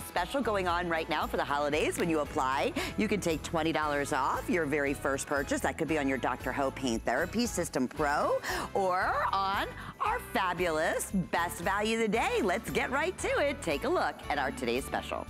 special going on right now for the holidays. When you apply, you can take $20 off your very first purchase. That could be on your Dr. Ho Pain Therapy System Pro or on our fabulous best value of the day. Let's get right to it. Take a look at our today's special.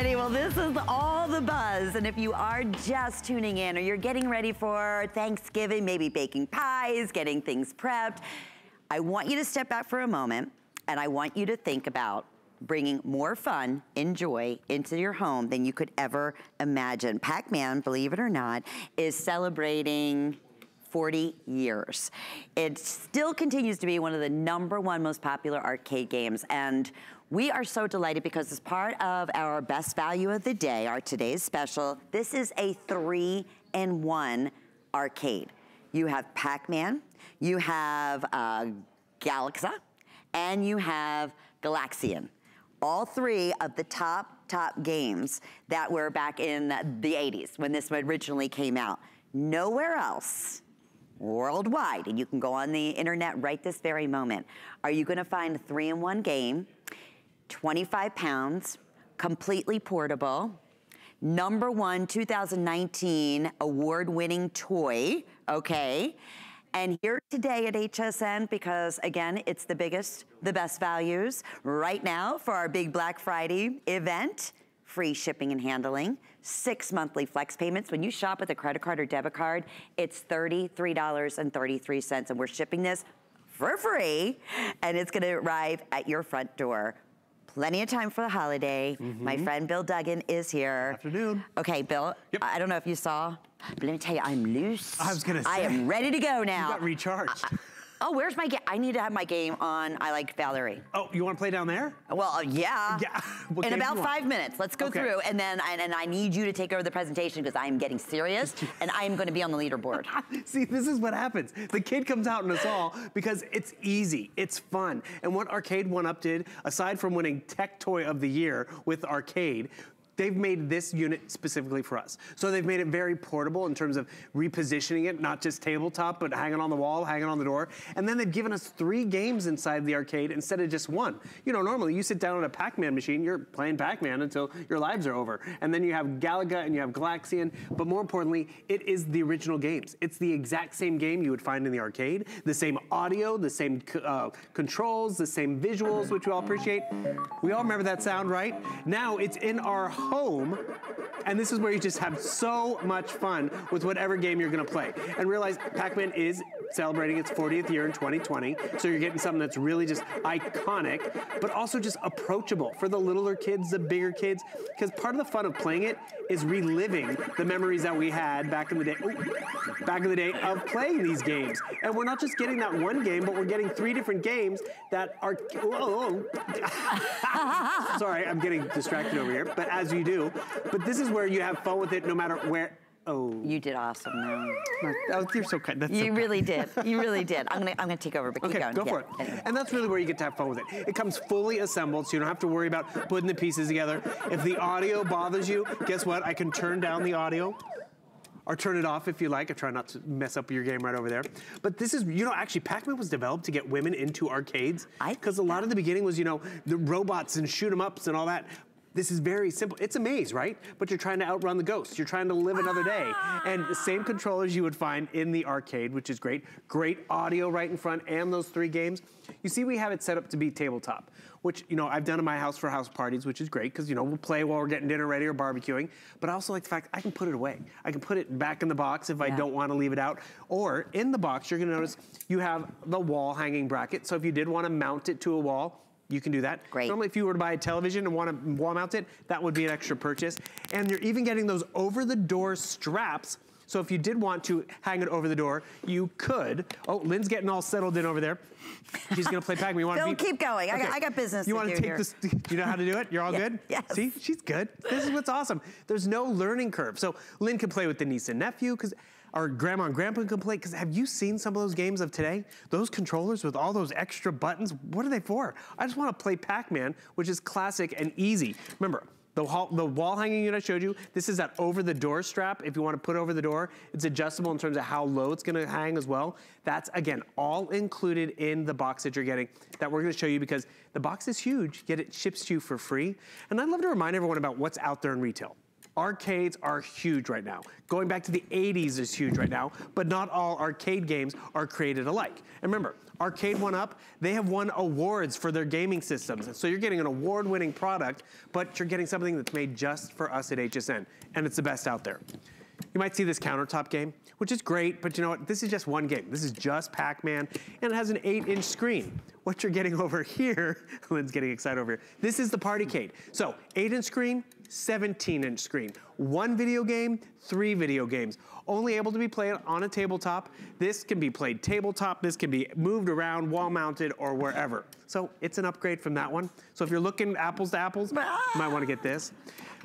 Well this is all the buzz. And if you are just tuning in or you're getting ready for Thanksgiving, maybe baking pies, getting things prepped, I want you to step back for a moment and I want you to think about bringing more fun and joy into your home than you could ever imagine. Pac-Man, believe it or not, is celebrating 40 years. It still continues to be one of the number one most popular arcade games. And we are so delighted because as part of our best value of the day, our today's special, this is a three in one arcade. You have Pac-Man, you have uh, Galaga, and you have Galaxian. All three of the top, top games that were back in the 80s when this originally came out. Nowhere else worldwide, and you can go on the internet right this very moment, are you gonna find a three-in-one game 25 pounds, completely portable, number one 2019 award-winning toy, okay? And here today at HSN, because again, it's the biggest, the best values, right now for our big Black Friday event, free shipping and handling, six monthly flex payments. When you shop with a credit card or debit card, it's $33.33, and we're shipping this for free, and it's gonna arrive at your front door plenty of time for the holiday. Mm -hmm. My mm-hmm. friend Bill Duggan is here. Afternoon. Okay, Bill, yep. I don't know if you saw, but let me tell you, I'm loose. I was gonna say. I am ready to go now. You got recharged. I, Oh, where's my game? I need to have my game on I Like Valerie. Oh, you want to play down there? Well, uh, yeah. Yeah. In about five minutes. Let's go okay. through. And then and, and I need you to take over the presentation because I'm getting serious and I'm going to be on the leaderboard. See, this is what happens. The kid comes out in us all because it's easy. It's fun. And what Arcade1Up did, aside from winning Tech Toy of the Year with Arcade, they've made this unit specifically for us. So they've made it very portable in terms of repositioning it, not just tabletop, but hanging on the wall, hanging on the door. And then they've given us three games inside the arcade instead of just one. You know, normally you sit down on a Pac-Man machine, you're playing Pac-Man until your lives are over. And then you have Galaga and you have Galaxian, but more importantly, it is the original games. It's the exact same game you would find in the arcade, the same audio, the same uh, controls, the same visuals, which we all appreciate. We all remember that sound, right? Now it's in our home, and this is where you just have so much fun with whatever game you're gonna play. And realize Pac-Man is celebrating its 40th year in 2020, so you're getting something that's really just iconic, but also just approachable for the littler kids, the bigger kids, because part of the fun of playing it is reliving the memories that we had back in the day, ooh, back in the day of playing these games. And we're not just getting that one game, but we're getting three different games that are, whoa, sorry, I'm getting distracted over here, but as you do, but this is where you have fun with it no matter where, Oh. You did awesome, no. Oh, you're so kind. That's you so really did. You really did. I'm gonna, I'm gonna take over, but keep okay, going. go for it. Anyway. And that's really where you get to have fun with it. It comes fully assembled, so you don't have to worry about putting the pieces together. If the audio bothers you, guess what? I can turn down the audio or turn it off if you like. I try not to mess up your game right over there. But this is, you know, actually Pac-Man was developed to get women into arcades because a lot of the beginning was, you know, the robots and shoot 'em ups and all that. This is very simple. It's a maze, right? But you're trying to outrun the ghosts. You're trying to live another day. Ah. And the same controllers you would find in the arcade, which is great. Great audio right in front and those three games. You see we have it set up to be tabletop, which, you know, I've done in my house for house parties, which is great because, you know, we'll play while we're getting dinner ready or barbecuing. But I also like the fact I can put it away. I can put it back in the box if yeah. I don't want to leave it out. Or in the box, you're going to notice you have the wall hanging bracket. So if you did want to mount it to a wall, you can do that. Great. Normally, if you were to buy a television and want to wall mount it, that would be an extra purchase. And you're even getting those over-the-door straps so if you did want to hang it over the door, you could. Oh, Lynn's getting all settled in over there. She's gonna play Pac-Man. To keep going. Okay. I, got, I got business You want to take here. this, you know how to do it? You're all yeah. good? Yes. See, she's good. This is what's awesome. There's no learning curve. So Lynn can play with the niece and nephew, because our grandma and grandpa can play, because have you seen some of those games of today? Those controllers with all those extra buttons, what are they for? I just want to play Pac-Man, which is classic and easy. Remember, The, the wall hanging unit I showed you, this is that over the door strap. If you want to put over the door, it's adjustable in terms of how low it's gonna hang as well. That's, again, all included in the box that you're getting that we're gonna show you because the box is huge, yet it ships to you for free. And I'd love to remind everyone about what's out there in retail. Arcades are huge right now. Going back to the 80s is huge right now, but not all arcade games are created alike. And remember, Arcade1Up, they have won awards for their gaming systems. So you're getting an award-winning product, but you're getting something that's made just for us at HSN, and it's the best out there. You might see this countertop game, which is great, but you know what? This is just one game. This is just Pac-Man, and it has an eight inch screen. What you're getting over here, Lynn's getting excited over here. This is the Partycade. So eight inch screen, 17 inch screen. One video game, three video games. Only able to be played on a tabletop. This can be played tabletop. This can be moved around, wall mounted, or wherever. So it's an upgrade from that one. So if you're looking apples to apples, you might wanna get this.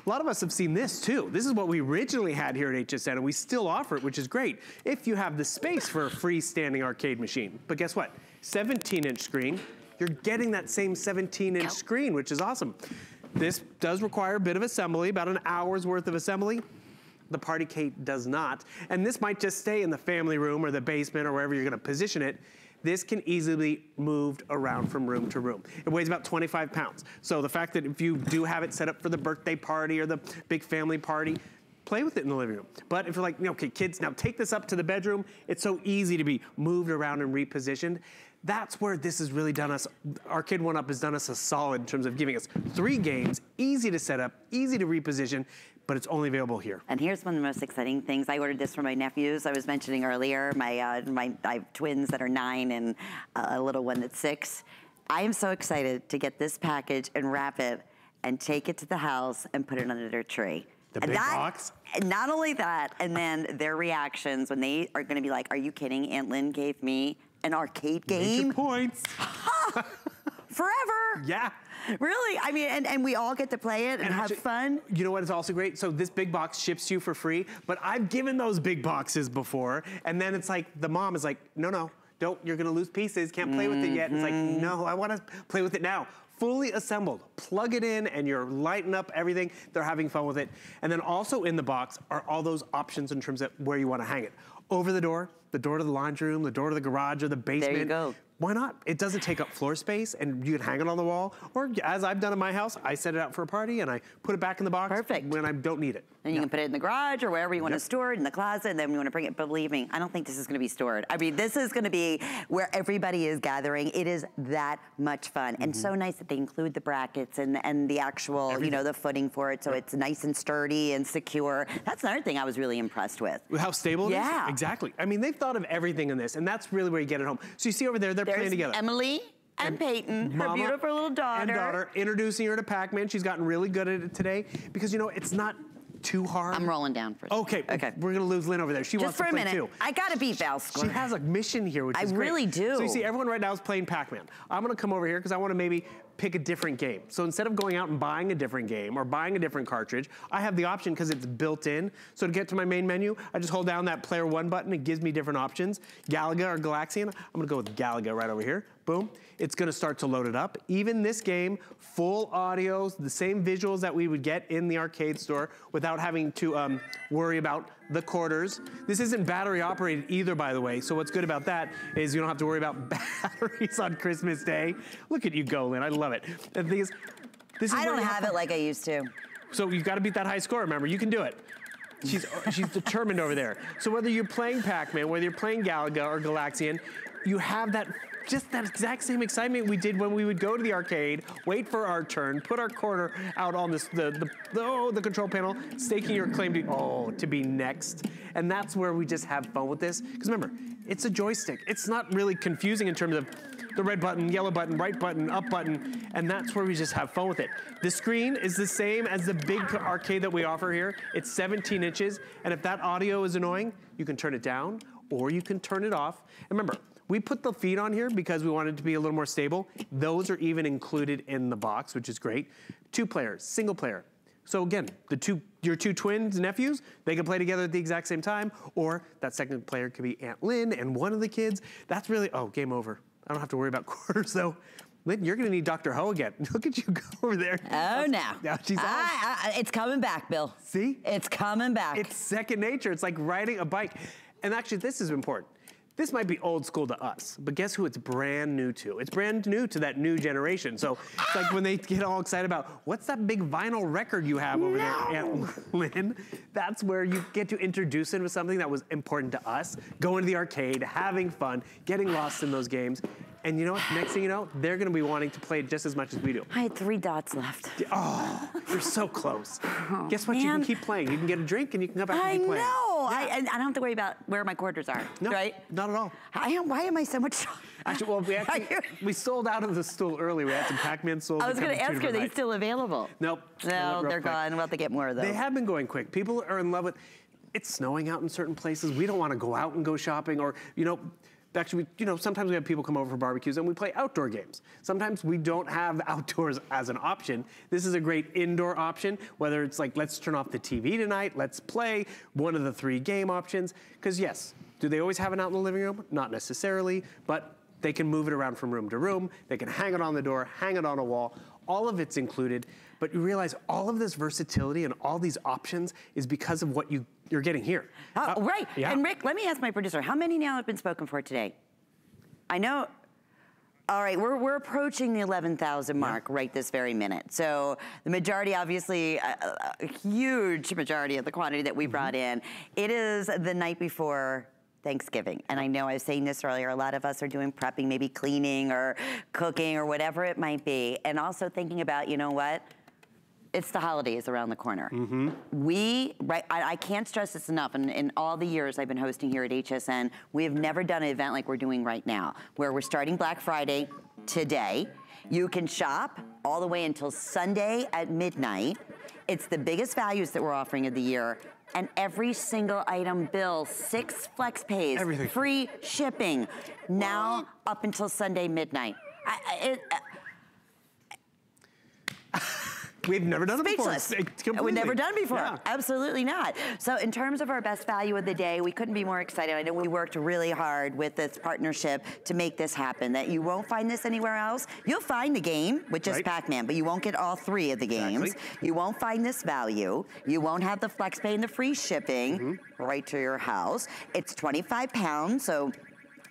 A lot of us have seen this too. This is what we originally had here at HSN and we still offer it, which is great if you have the space for a freestanding arcade machine. But guess what? 17 inch screen, you're getting that same 17 inch screen, which is awesome. This does require a bit of assembly, about an hour's worth of assembly. The Partycade does not. And this might just stay in the family room or the basement or wherever you're gonna position it this can easily be moved around from room to room. It weighs about 25 pounds. So the fact that if you do have it set up for the birthday party or the big family party, play with it in the living room. But if you're like, okay, kids, now take this up to the bedroom, it's so easy to be moved around and repositioned. That's where this has really done us, our Arcade1Up has done us a solid in terms of giving us three games, easy to set up, easy to reposition, but it's only available here. And here's one of the most exciting things. I ordered this for my nephews. I was mentioning earlier, my, uh, my I have twins that are nine and a little one that's six. I am so excited to get this package and wrap it and take it to the house and put it under their tree. The big that, box? Not only that, and then their reactions when they are gonna be like, are you kidding? Aunt Lynn gave me an arcade game. Major points. Forever. Yeah. Really? I mean, and, and we all get to play it and, and have actually, fun. You know what is also great? So this big box ships you for free, but I've given those big boxes before, and then it's like, the mom is like, no, no, don't, you're gonna lose pieces, can't play mm -hmm. with it yet. It's like, mm-hmm. no, I wanna play with it now fully assembled. Plug it in and you're lighting up everything. They're having fun with it. And then also in the box are all those options in terms of where you want to hang it. Over the door, the door to the laundry room, the door to the garage or the basement. There you go. Why not? It doesn't take up floor space and you can hang it on the wall. Or as I've done in my house, I set it out for a party and I put it back in the box Perfect. when I don't need it. And you can put it in the garage or wherever you want yep. to store it, in the closet, and then you want to bring it. But believe me, I don't think this is going to be stored. I mean, this is going to be where everybody is gathering. It is that much fun. Mm -hmm. And so mm-hmm. nice that they include the brackets and, and the actual, Everything. you know, the footing for it. So yep. it's nice and sturdy and secure. That's another thing I was really impressed with. How stable it yeah. is? Yeah. Exactly. I mean, they've thought of everything in this, and that's really where you get it home. So you see over there, they're There's playing together. Emily and, and Peyton, her beautiful little daughter. And daughter, introducing her to Pac-Man. She's gotten really good at it today because, you know, it's not too hard? I'm rolling down for Okay, okay. We're gonna lose Lynn over there. She Just wants for to play a minute. too. I gotta beat Val She has a mission here, which I is. I really do. So you see, everyone right now is playing Pac-Man. I'm gonna come over here because I wanna maybe pick a different game. So instead of going out and buying a different game or buying a different cartridge, I have the option because it's built in. So to get to my main menu, I just hold down that player one button. It gives me different options. Galaga or Galaxian. I'm gonna go with Galaga right over here. Boom. It's gonna start to load it up. Even this game, full audio, the same visuals that we would get in the arcade store without having to um, worry about the quarters. This isn't battery operated either, by the way. So what's good about that is you don't have to worry about batteries on Christmas Day. Look at you go, Lynn. I love it. The thing this is I don't have it like I used to. So you've got to beat that high score, remember. You can do it. She's, she's determined over there. So whether you're playing Pac-Man, whether you're playing Galaga or Galaxian, you have that just that exact same excitement we did when we would go to the arcade, wait for our turn, put our quarter out on this, the, the, the, oh, the control panel, staking your claim to, oh, to be next. And that's where we just have fun with this. Because remember, it's a joystick. It's not really confusing in terms of the red button, yellow button, right button, up button, and that's where we just have fun with it. The screen is the same as the big arcade that we offer here. It's 17 inches, and if that audio is annoying, you can turn it down or you can turn it off. And remember, we put the feet on here because we wanted it to be a little more stable. Those are even included in the box, which is great. Two players, single player. So again, the two, your two twins, nephews, they can play together at the exact same time, or that second player could be Aunt Lynn and one of the kids. That's really, oh, game over. I don't have to worry about quarters though. Lynn, you're gonna need Dr. Ho again. Look at you go over there. Oh, no. Now she's all, I, I, it's coming back, Bill. See? It's coming back. it's second nature. It's like riding a bike. And actually, this is important. This might be old school to us, but guess who it's brand new to? It's brand new to that new generation. So it's like when they get all excited about what's that big vinyl record you have over there, Aunt Lynn? That's where you get to introduce them to something that was important to us, going to the arcade, having fun, getting lost in those games. And you know what? Next thing you know, they're gonna be wanting to play just as much as we do. I had three dots left. Oh, you're so close. Guess what? You can keep playing. You can get a drink and you can come back I and playing. know. I, and I don't have to worry about where my quarters are, No, right? not at all. I am, why am I so much? Actually, well, we actually we sold out of the stool early. We had some Pac-Man sold. I was going to ask, are different they still available? Nope. No, they're quick. gone. We'll have to get more of those. They have been going quick. People are in love with. It's snowing out in certain places. We don't want to go out and go shopping, or you know. Actually, we, you know, sometimes we have people come over for barbecues and we play outdoor games. Sometimes we don't have outdoors as an option. This is a great indoor option, whether it's like, let's turn off the TV tonight, let's play, one of the three game options. Because yes, do they always have it out in the living room? Not necessarily, but they can move it around from room to room. They can hang it on the door, hang it on a wall. All of it's included. But you realize all of this versatility and all these options is because of what you, you're getting here. Oh, Uh, right. yeah. And Rick, let me ask my producer, how many now have been spoken for today? I know. All right, we're, we're approaching the 11,000 mark right this very minute. So the majority, obviously, a, a- huge majority of the quantity that we brought in, it is the night before Thanksgiving. And I know I was saying this earlier, a lot of us are doing prepping, maybe cleaning or cooking or whatever it might be. And also thinking about, you know what? It's the holidays around the corner. Mm-hmm. We, right, I, I can't stress this enough. In, in all the years I've been hosting here at HSN, we have never done an event like we're doing right now, where we're starting Black Friday today. You can shop all the way until Sunday at midnight. It's the biggest values that we're offering of the year. And every single item bill, six flex pays, Everything. free shipping, now up until Sunday midnight. I, I, it, We've never done it Speechless. before. It's We've never done before. Yeah. Absolutely not. So in terms of our best value of the day, we couldn't be more excited. I know we worked really hard with this partnership to make this happen. That you won't find this anywhere else. You'll find the game, which is Right. Pac-Man, but you won't get all three of the games. Exactly. You won't find this value. You won't have the flex pay and the free shipping Mm-hmm. right to your house. It's 25 pounds, so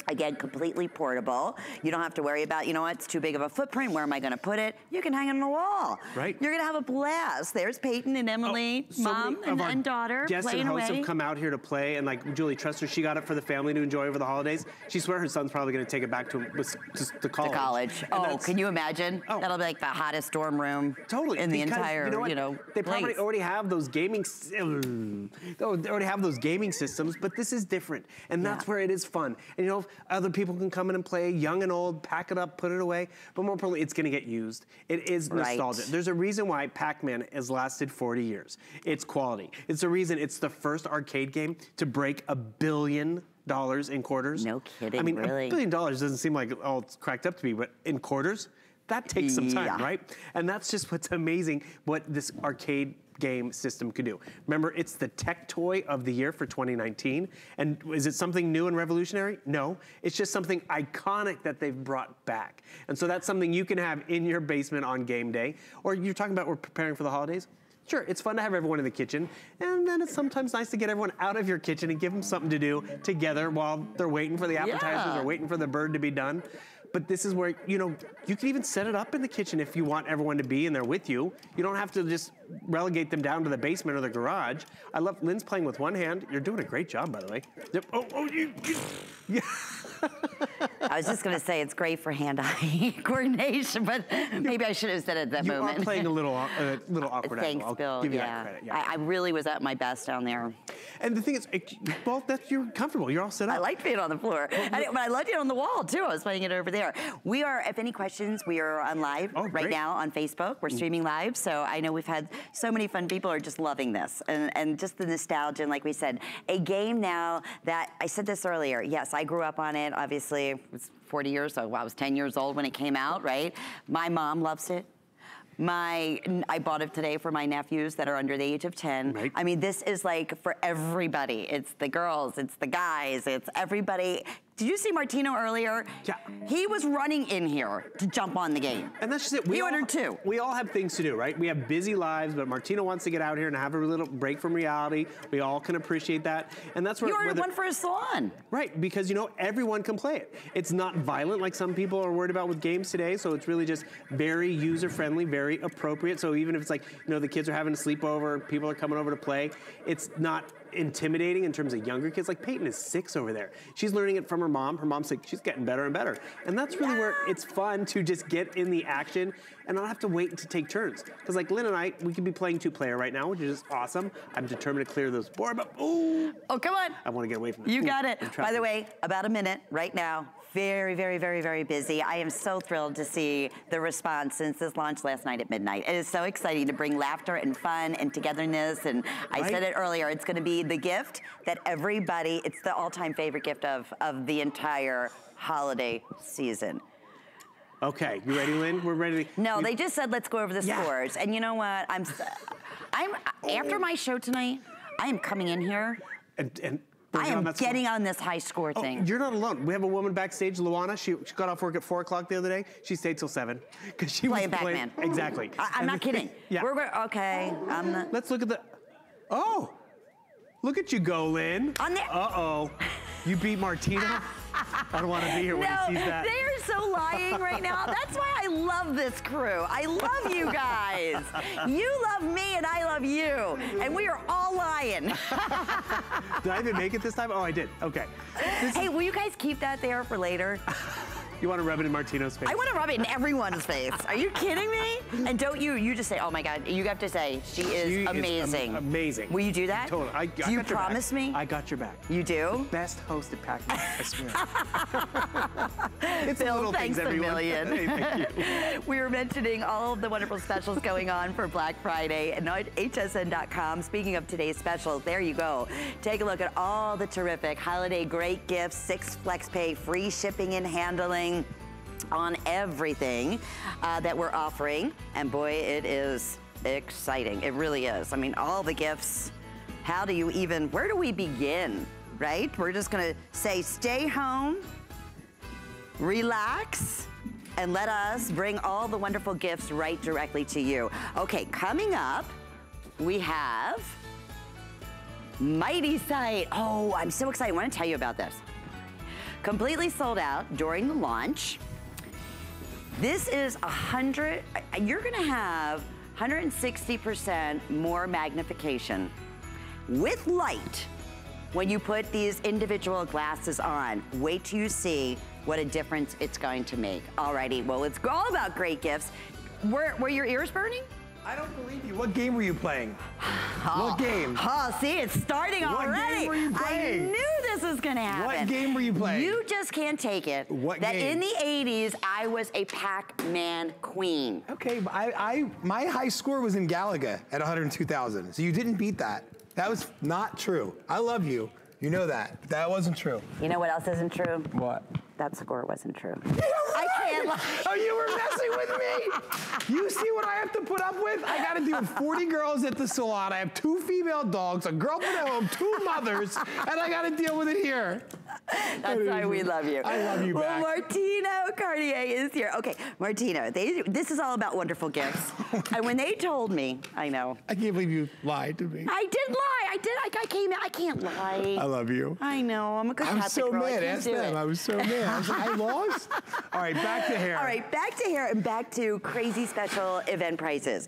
Again, completely portable. You don't have to worry about, you know what, it's too big of a footprint. Where am I going to put it? You can hang it on the wall. Right. You're going to have a blast. There's Peyton and Emily, So mom and, and daughter guests playing and hosts away. have come out here to play, and like Julie Truster, she got it for the family to enjoy over the holidays. She swear her son's probably going to take it back to, to, to to college. college. And Oh, can you imagine? Oh. That'll be like the hottest dorm room Totally. in the entire, you know, what? they probably place. already have those gaming. um, They already have those gaming systems, but this is different, and that's Yeah. where it is fun. And you know, other people can come in and play, young and old, pack it up, put it away. But more importantly, it's going to get used. It is Right. There's a reason why Pac-Man has lasted 40 years. It's quality. It's the reason it's the first arcade game to break a billion dollars in quarters. No kidding, I mean, really. a billion dollars doesn't seem like all it's cracked up to be, but in quarters, that takes some time, Yeah. right? And that's just what's amazing what this arcade game system could do. Remember, it's the tech toy of the year for 2019. And is it something new and revolutionary? No. It's just something iconic that they've brought back. And so that's something you can have in your basement on game day. Or you're talking about we're preparing for the holidays? Sure, it's fun to have everyone in the kitchen, and then it's sometimes nice to get everyone out of your kitchen and give them something to do together while they're waiting for the appetizers Yeah. or waiting for the bird to be done. But this is where, you know, you can even set it up in the kitchen if you want everyone to be in there with you. You don't have to just relegate them down to the basement or the garage. I love Lynn's playing with one hand. You're doing a great job, by the way. Yep. Oh, oh, you. you yeah. I was just going to say it's great for hand-eye coordination, but maybe I should have said it at that You moment. are playing a little, uh, little awkward. I Thanks. I'll Bill. Give you yeah. that credit. Yeah. I, I really was at my best down there. and the thing is, it, well, that's you're comfortable. You're all set up. I like being on the floor, it- but I loved it on the wall too. I was playing it over there. We are, if any questions, we are on live Oh, right now on Facebook. We're streaming live, so I know we've had so many fun people are just loving this, and, and just the nostalgia. And like we said, a game now that I said this earlier. Yes, I grew up on it. Obviously, it was 40 years. So I was 10 years old when it came out. Right. My mom loves it. My, I bought it today for my nephews that are under the age of 10. Right. I mean, this is like for everybody. It's the girls, it's the guys, it's everybody Did you see Martino earlier? Yeah. He was running in here to jump on the game. And that's just it. We He all, ordered two. We all have things to do, right? We have busy lives, but Martino wants to get out here and have a little break from reality. We all can appreciate that, and that's where You ordered whether- one for his salon. Right, because you know everyone can play it. It's not violent like some people are worried about with games today. So it's really just very user friendly, very appropriate. So even if it's like you know the kids are having a sleepover, people are coming over to play, it's not intimidating in terms of younger kids. Like Peyton is six over there. She's learning it from her mom. Her mom's like she's getting better and better, and that's really where it's fun to just get in the action and not have to wait to take turns. Because like Lynn and I, we could be playing two player right now, which is just awesome. I'm determined to clear this board, but ooh, Oh, come on. I want to get away from it. You Ooh, got it. By the way, about a minute right now. Very, very, very, very busy. I am so thrilled to see the response since this launched last night at midnight. It is so exciting to bring laughter and fun and togetherness. And I Right? said it earlier, it's going to be the gift that everybody, it's the all time favorite gift of, of the entire holiday season. Okay, you ready, Lynn? We're ready. No, we- they just said let's go over the Yeah. scores. And you know what? I'm, I'm after my show tonight. I am coming in here. and, and I am getting on this high score Oh, thing. you're not alone. We have a woman backstage, Luana. She, she got off work at four o'clock the other day. She stayed till seven because she Playing was playing. Pac-Man. Exactly. I, I'm And not kidding. Yeah. We're okay. I'm not. Let's look at the. Oh, look at you go, Lynn. On there- Uh oh, you beat Martino. I don't want to be here when No, he sees that. they are so lying right now. That's why I love this crew. I love you guys. You love me and I love you. And we are all lying. Did I even make it this time? Oh, I did. Okay. This- hey, will you guys keep that there for later? you want to rub it in Martino's face? I want to rub it in everyone's face. Are you kidding me? And don't you, you just say, oh my God, you have to say, she is She is am- amazing. amazing. Will you do that? Totally. I, I do got you your back. promise me? I got your back. you do? Best hosted Pac-Man. I swear. it's the Bill, little thanks things, a everyone. million. Hey, thank you. we were mentioning all of the wonderful specials going on for Black Friday and hsn.com. Speaking of today's specials, there you go. Take a look at all the terrific holiday great gifts, six flex pay, free shipping and handling on everything uh, that we're offering. And boy, it is exciting. It really is. I mean, all the gifts. How do you even, where do we begin? Right? We're just gonna say stay home, relax, and let us bring all the wonderful gifts right directly to you. Okay, coming up, we have Mighty Sight. Oh, I'm so excited. I want to tell you about this. Completely sold out during the launch. This is a hundred, you're gonna have 160% more magnification with light when you put these individual glasses on. Wait till you see what a difference it's going to make. Alrighty, well, it's all about great gifts. Were, were your ears burning? I don't believe you. What game were you playing? What game? Oh, oh, see, it's starting What game already. were you playing? I knew this was gonna happen. What game were you playing? You just can't take it. What that game? in the 80s, I was a Pac-Man queen. Okay, but I, I, my high score was in Galaga at 102,000. So you didn't beat that. That was not true. I love you. You know that. That wasn't true. You know what else isn't true? What? That score wasn't true. You're I can't right. lie. Oh, you were messing with me. You see what I have to put up with? I got to deal with 40 girls at the salon. I have two female dogs, a girlfriend at home, two mothers, and I got to deal with it here. That's why we love you. I love you well, back. Martino Cartier is here. Okay, Martino, they, this is all about wonderful gifts. Oh and when they told me, I know, I can't believe you lied to me. I did lie. I did. I, I came out. I can't lie. I love you. I know. I'm a good I'm so girl. Mad. Ask them. it. I was so mad. I was like, I lost. All right, back to hair. All right, back to hair and back to crazy special event prices.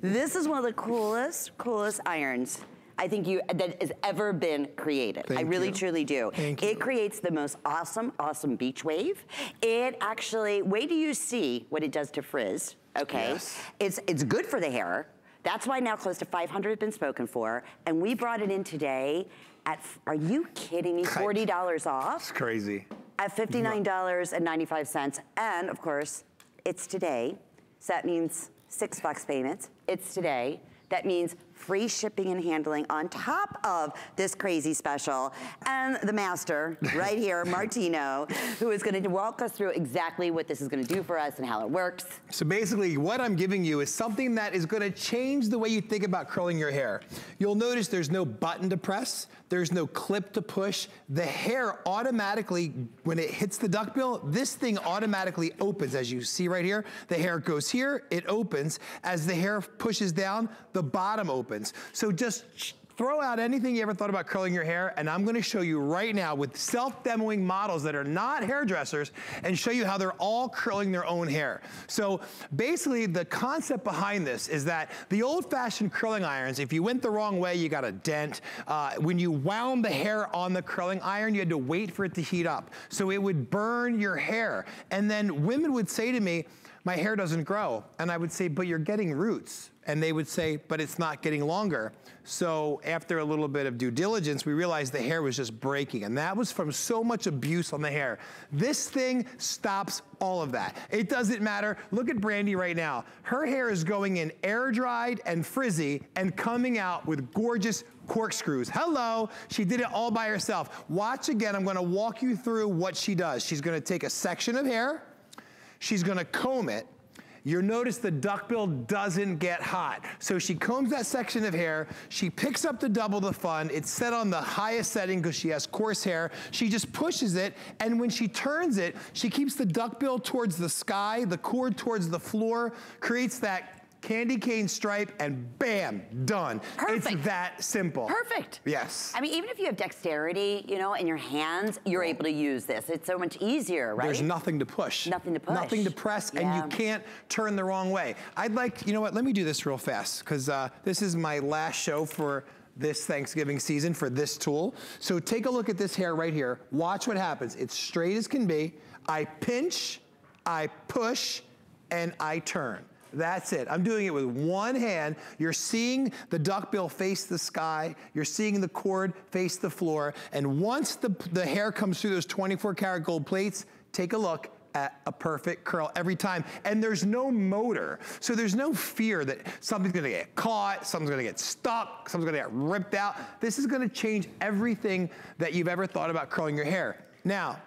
this is one of the coolest, coolest irons. I think you that has ever been created. I really you. truly do. Thank it you. creates the most awesome, awesome beach wave. It actually, wait till you see what it does to frizz. Okay, Yes. it's it's good for the hair. That's why now close to 500 have been spoken for, and we brought it in today at. Are you kidding me? Forty dollars off It's crazy. at $59.95. And of course, it's today. So that means six bucks payments. It's today. That means free shipping and handling on top of this crazy special. And the master right here, Martino, who is gonna walk us through exactly what this is gonna do for us and how it works. So basically what I'm giving you is something that is gonna change the way you think about curling your hair. You'll notice there's no button to press, there's no clip to push. The hair automatically, when it hits the duckbill, this thing automatically opens as you see right here. The hair goes here, it opens. As the hair pushes down, the bottom opens. So just Throw out anything you ever thought about curling your hair, and I'm gonna show you right now with self-demoing models that are not hairdressers and show you how they're all curling their own hair. So basically, the concept behind this is that the old-fashioned curling irons, if you went the wrong way, you got a dent. Uh, when you wound the hair on the curling iron, you had to wait for it to heat up. So it would burn your hair. And then women would say to me, my hair doesn't grow. And I would say, but you're getting roots. And they would say, but it's not getting longer. So after a little bit of due diligence, we realized the hair was just breaking. And that was from so much abuse on the hair. This thing stops all of that. It doesn't matter. Look at Brandy right now. Her hair is going in air dried and frizzy and coming out with gorgeous corkscrews. Hello, she did it all by herself. Watch again, I'm gonna walk you through what she does. She's gonna take a section of hair, she's gonna comb it, You'll notice the duckbill doesn't get hot. So she combs that section of hair, she picks up the double the fun, it's set on the highest setting because she has coarse hair. She just pushes it, and when she turns it, she keeps the duckbill towards the sky, the cord towards the floor, creates that candy cane stripe, and bam, done. Perfect. It's that simple. Perfect. Yes. I mean, even if you have dexterity, you know, in your hands, you're able to use this. It's so much easier, right? There's nothing to push. Nothing to push. Nothing to press, yeah. and you can't turn the wrong way. I'd like, you know what, let me do this real fast, because uh, this is my last show for this Thanksgiving season for this tool. So take a look at this hair right here. Watch what happens. It's straight as can be. I pinch, I push, and I turn. That's it. I'm doing it with one hand. You're seeing the duckbill face the sky. You're seeing the cord face the floor. And once the, the hair comes through those 24 karat gold plates, take a look at a perfect curl every time. And there's no motor. So there's no fear that something's gonna get caught, something's gonna get stuck, something's gonna get ripped out. This is gonna change everything that you've ever thought about curling your hair. Now,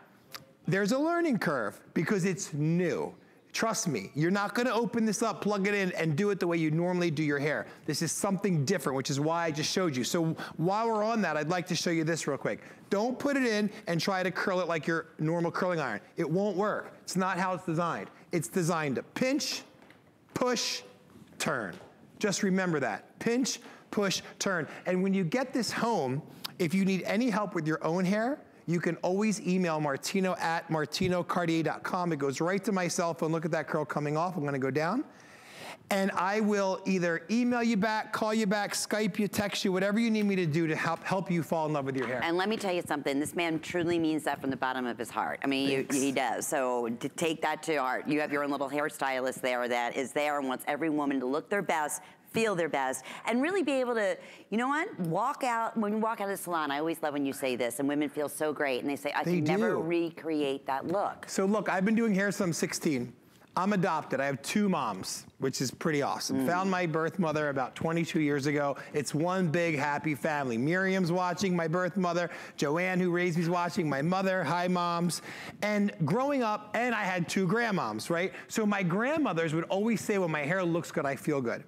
there's a learning curve because it's new. Trust me, you're not gonna open this up, plug it in, and do it the way you normally do your hair. This is something different, which is why I just showed you. So while we're on that, I'd like to show you this real quick. Don't put it in and try to curl it like your normal curling iron. It won't work. It's not how it's designed. It's designed to pinch, push, turn. Just remember that. Pinch, push, turn. And when you get this home, if you need any help with your own hair, you can always email martino at martinocartier.com. It goes right to my cell phone. Look at that curl coming off. I'm gonna go down. And I will either email you back, call you back, Skype you, text you, whatever you need me to do to help help you fall in love with your hair. And let me tell you something, this man truly means that from the bottom of his heart. I mean, you, he does. So to take that to heart. You have your own little hairstylist there that is there and wants every woman to look their best, feel their best, and really be able to, you know what, walk out, when you walk out of the salon, I always love when you say this, and women feel so great, and they say, I They can never recreate that look. So look, I've been doing hair since I'm 16. I'm adopted. I have two moms, which is pretty awesome. Mm. Found my birth mother about 22 years ago. It's one big happy family. Miriam's watching, my birth mother. Joanne, who raised me, is watching. My mother, hi moms. And growing up, and I had two grandmoms, right? So my grandmothers would always say, when my hair looks good, I feel good.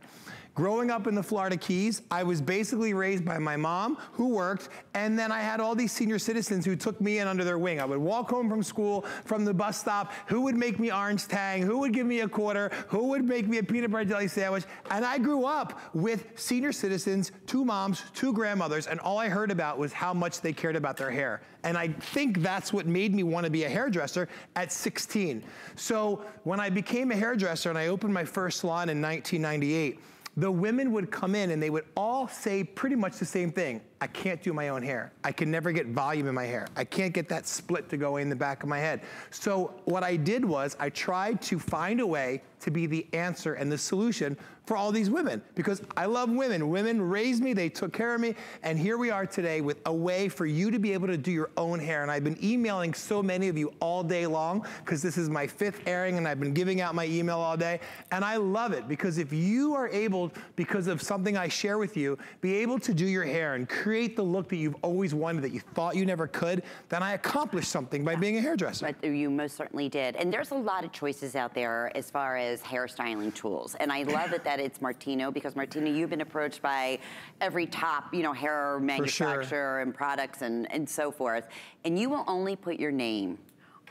Growing up in the Florida Keys, I was basically raised by my mom, who worked, and then I had all these senior citizens who took me in under their wing. I would walk home from school, from the bus stop, who would make me orange tang, who would give me a quarter, who would make me a peanut butter jelly sandwich, and I grew up with senior citizens, two moms, two grandmothers, and all I heard about was how much they cared about their hair. And I think that's what made me want to be a hairdresser at 16. So when I became a hairdresser and I opened my first salon in 1998, the women would come in and they would all say pretty much the same thing. I can't do my own hair. I can never get volume in my hair. I can't get that split to go in the back of my head. So what I did was I tried to find a way to be the answer and the solution for all these women because I love women. Women raised me, they took care of me, and here we are today with a way for you to be able to do your own hair. And I've been emailing so many of you all day long because this is my fifth airing and I've been giving out my email all day. And I love it because if you are able, because of something I share with you, be able to do your hair and create the look that you've always wanted that you thought you never could, then I accomplished something by being a hairdresser. But you most certainly did. And there's a lot of choices out there as far as hairstyling tools. And I love it that it's Martino because Martino, you've been approached by every top, you know, hair manufacturer sure. and products and, and so forth. And you will only put your name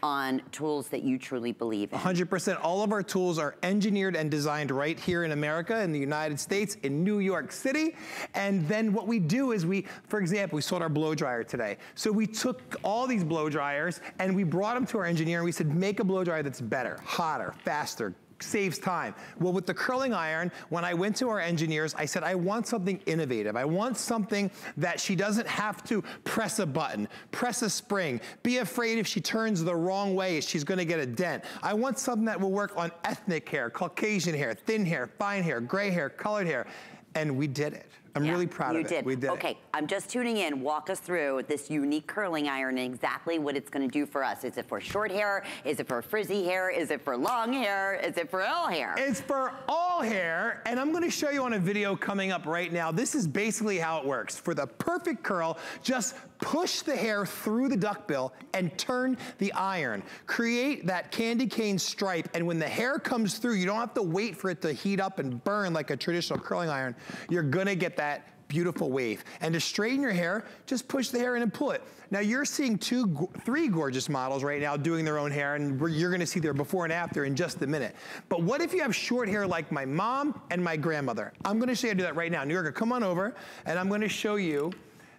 on tools that you truly believe in. 100%. All of our tools are engineered and designed right here in America, in the United States, in New York City. And then what we do is we, for example, we sold our blow dryer today. So we took all these blow dryers and we brought them to our engineer and we said, make a blow dryer that's better, hotter, faster, saves time. Well, with the curling iron, when I went to our engineers, I said, I want something innovative. I want something that she doesn't have to press a button, press a spring, be afraid if she turns the wrong way, she's gonna get a dent. I want something that will work on ethnic hair, Caucasian hair, thin hair, fine hair, gray hair, colored hair. And we did it. I'm Yeah, really proud you of it. did. We did okay, it. I'm just tuning in. Walk us through this unique curling iron and exactly what it's going to do for us. Is it for short hair? Is it for frizzy hair? Is it for long hair? Is it for all hair? It's for all hair, and I'm gonna show you on a video coming up right now. This is basically how it works. For the perfect curl, just push the hair through the duckbill and turn the iron. Create that candy cane stripe, and when the hair comes through, you don't have to wait for it to heat up and burn like a traditional curling iron. You're gonna get that beautiful wave. And to straighten your hair, just push the hair in and pull it. Now you're seeing two, three gorgeous models right now doing their own hair and you're gonna see their before and after in just a minute. But what if you have short hair like my mom and my grandmother? I'm gonna show you how to do that right now. New Yorker, come on over and I'm gonna show you.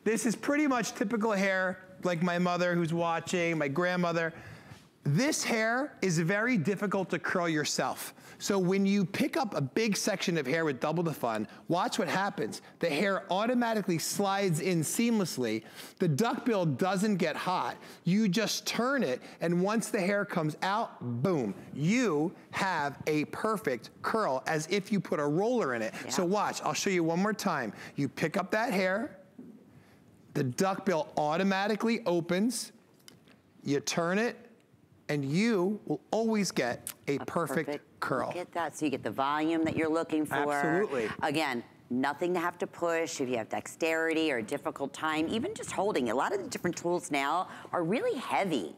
This is pretty much typical hair like my mother who's watching, my grandmother. This hair is very difficult to curl yourself. So when you pick up a big section of hair with double the fun, watch what happens. The hair automatically slides in seamlessly. The duckbill doesn't get hot. You just turn it, and once the hair comes out, boom, you have a perfect curl as if you put a roller in it. Yeah. So watch, I'll show you one more time. You pick up that hair, the duckbill automatically opens, you turn it, and you will always get a, perfect, curl. Look at that. So you get the volume that you're looking for. Absolutely. Again, nothing to have to push if you have dexterity or a difficult time, even just holding. A lot of the different tools now are really heavy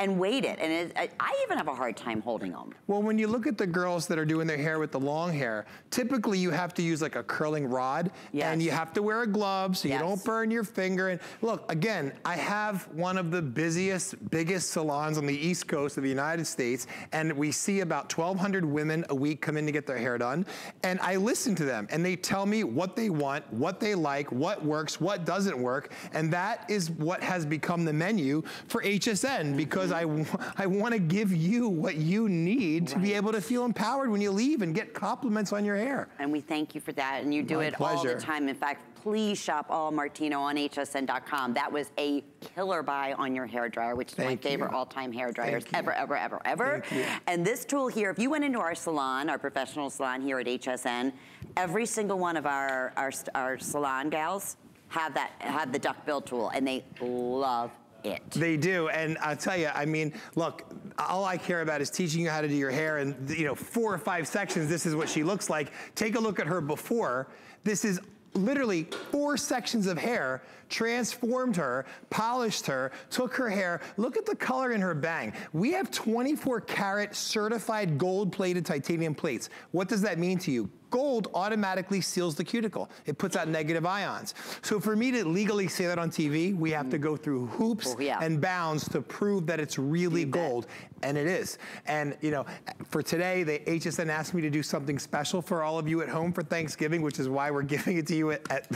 and weighted. And it, I, I even have a hard time holding them. Well, when you look at the girls that are doing their hair with the long hair, typically you have to use like a curling rod and you have to wear a glove so Yes. you don't burn your finger. And look, again, I have one of the busiest, biggest salons on the East Coast of the United States, and we see about 1,200 women a week come in to get their hair done. And I listen to them, and they tell me what they want, what they like, what works, what doesn't work, and that is what has become the menu for HSN because I, w- I want to give you what you need to be able to feel empowered when you leave and get compliments on your hair. And we thank you for that. And you do My it all the time. In fact, please shop all Martino on hsn.com. That was a killer buy on your hair dryer, which is Thank my favorite all-time hair dryers ever, ever, ever, ever. And this tool here, if you went into our salon, our professional salon here at HSN, every single one of our, our, our salon gals have that have the duckbill tool, and they love it. They do, and I'll tell you, I mean, look, all I care about is teaching you how to do your hair, and you know, four or five sections, this is what she looks like. Take a look at her before. This is literally four sections of hair, transformed her, polished her, took her hair. Look at the color in her bang. We have 24 karat certified gold plated titanium plates. What does that mean to you? Gold automatically seals the cuticle. It puts out negative ions. So for me to legally say that on TV, we have to go through hoops Oh, yeah. and bounds to prove that it's really You bet. gold. And it is. And you know, for today, the HSN asked me to do something special for all of you at home for Thanksgiving, which is why we're giving it to you at, at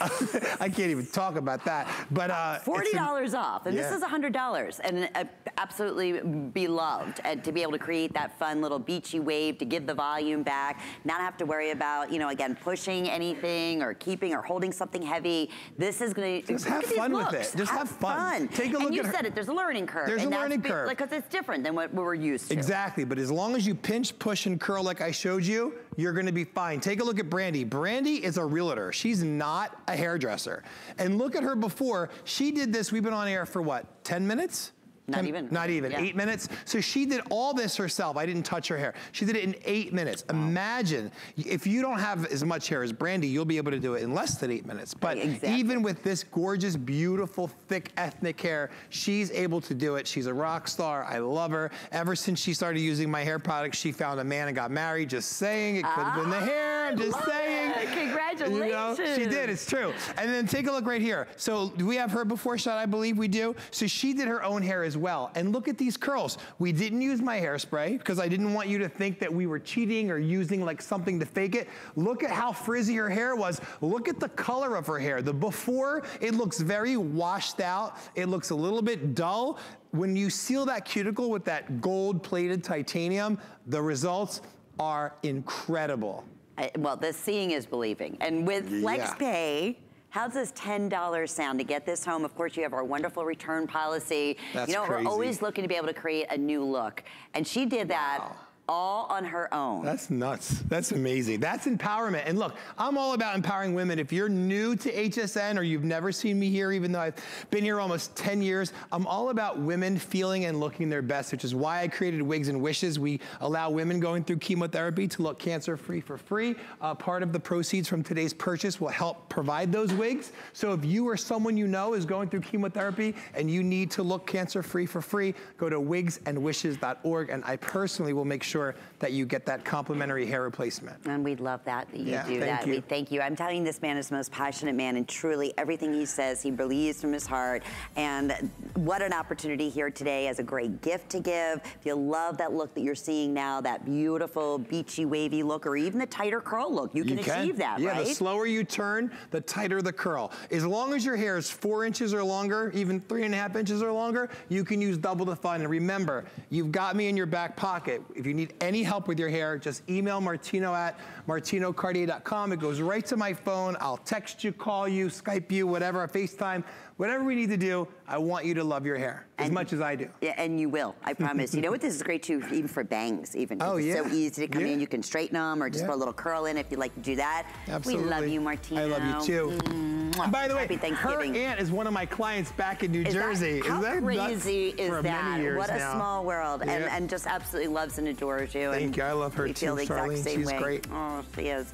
I can't even talk about that. But uh, Forty it's a- dollars off, and Yeah. this is hundred dollars, and uh, absolutely beloved. And to be able to create that fun little beachy wave to give the volume back, not have have to worry about, you know, again, pushing anything or keeping or holding something heavy. This is going to just have fun with it. Just have, have fun. Take a look and you said it. There's a learning curve. There's a learning curve. Like, because it's different than what we're used to. Exactly. But as long as you pinch, push, and curl like I showed you, you're going to be fine. Take a look at Brandy. Brandy is a realtor. She's not a hairdresser. And look at her before. She did this. We've been on air for what? 10 minutes? Not Ten, even. Not even. Yeah. Eight minutes. So she did all this herself. I didn't touch her hair. She did it in eight minutes. Wow. Imagine if you don't have as much hair as Brandy, you'll be able to do it in less than eight minutes. But exactly. even with this gorgeous, beautiful, thick ethnic hair, she's able to do it. She's a rock star. I love her. Ever since she started using my hair products, she found a man and got married. Just saying. It could have ah, been the hair. I'm just saying. It. Congratulations. You know, she did. It's true. And then take a look right here. So do we have her before shot? I believe we do. So she did her own hair as well. And look at these curls. We didn't use my hairspray because I didn't want you to think that we were cheating or using like something to fake it. Look at how frizzy her hair was. Look at the color of her hair. The before, it looks very washed out. It looks a little bit dull. When you seal that cuticle with that gold plated titanium, the results are incredible. I, well, the seeing is believing. And with FlexPay, yeah How's this $10 sound to get this home? Of course, you have our wonderful return policy. That's you know, crazy. we're always looking to be able to create a new look. And she did that wow all on her own. That's nuts. That's amazing. That's empowerment. And look, I'm all about empowering women. If you're new to HSN or you've never seen me here, even though I've been here almost 10 years, I'm all about women feeling and looking their best, which is why I created Wigs and Wishes. We allow women going through chemotherapy to look cancer-free for free. Uh, part of the proceeds from today's purchase will help provide those wigs. So if you or someone you know is going through chemotherapy and you need to look cancer-free for free, go to wigsandwishes.org and I personally will make sure sure that you get that complimentary hair replacement. And we love that, that you yeah, do that. You. We thank you. I'm telling you, this man is the most passionate man, and truly everything he says, he believes from his heart. And what an opportunity here today as a great gift to give. If you love that look that you're seeing now, that beautiful beachy wavy look, or even the tighter curl look, you can, you can. achieve that, yeah, right? the slower you turn, the tighter the curl. As long as your hair is four inches or longer, even three and a half inches or longer, you can use double the fun. And remember, you've got me in your back pocket. If you need need any help with your hair, just email Martino at martinocartier.com. It goes right to my phone. I'll text you, call you, Skype you, whatever, FaceTime, whatever we need to do. I want you to love your hair as much as I do. Yeah, and you will, I promise. you know what, this is great too, even for bangs even. Oh, it's yeah. so easy to come yeah. in. You can straighten them or just yeah. put a little curl in if you'd like to do that. Absolutely. We love you, Martino. I love you too. Mm-hmm. And by the way, her aunt is one of my clients back in New is Jersey. That, how is that crazy is that? What a now. small world. And, and just absolutely loves and adores you. Thank and you. I love her too, feel the exact Charlene. same She's way. great. Oh, she is.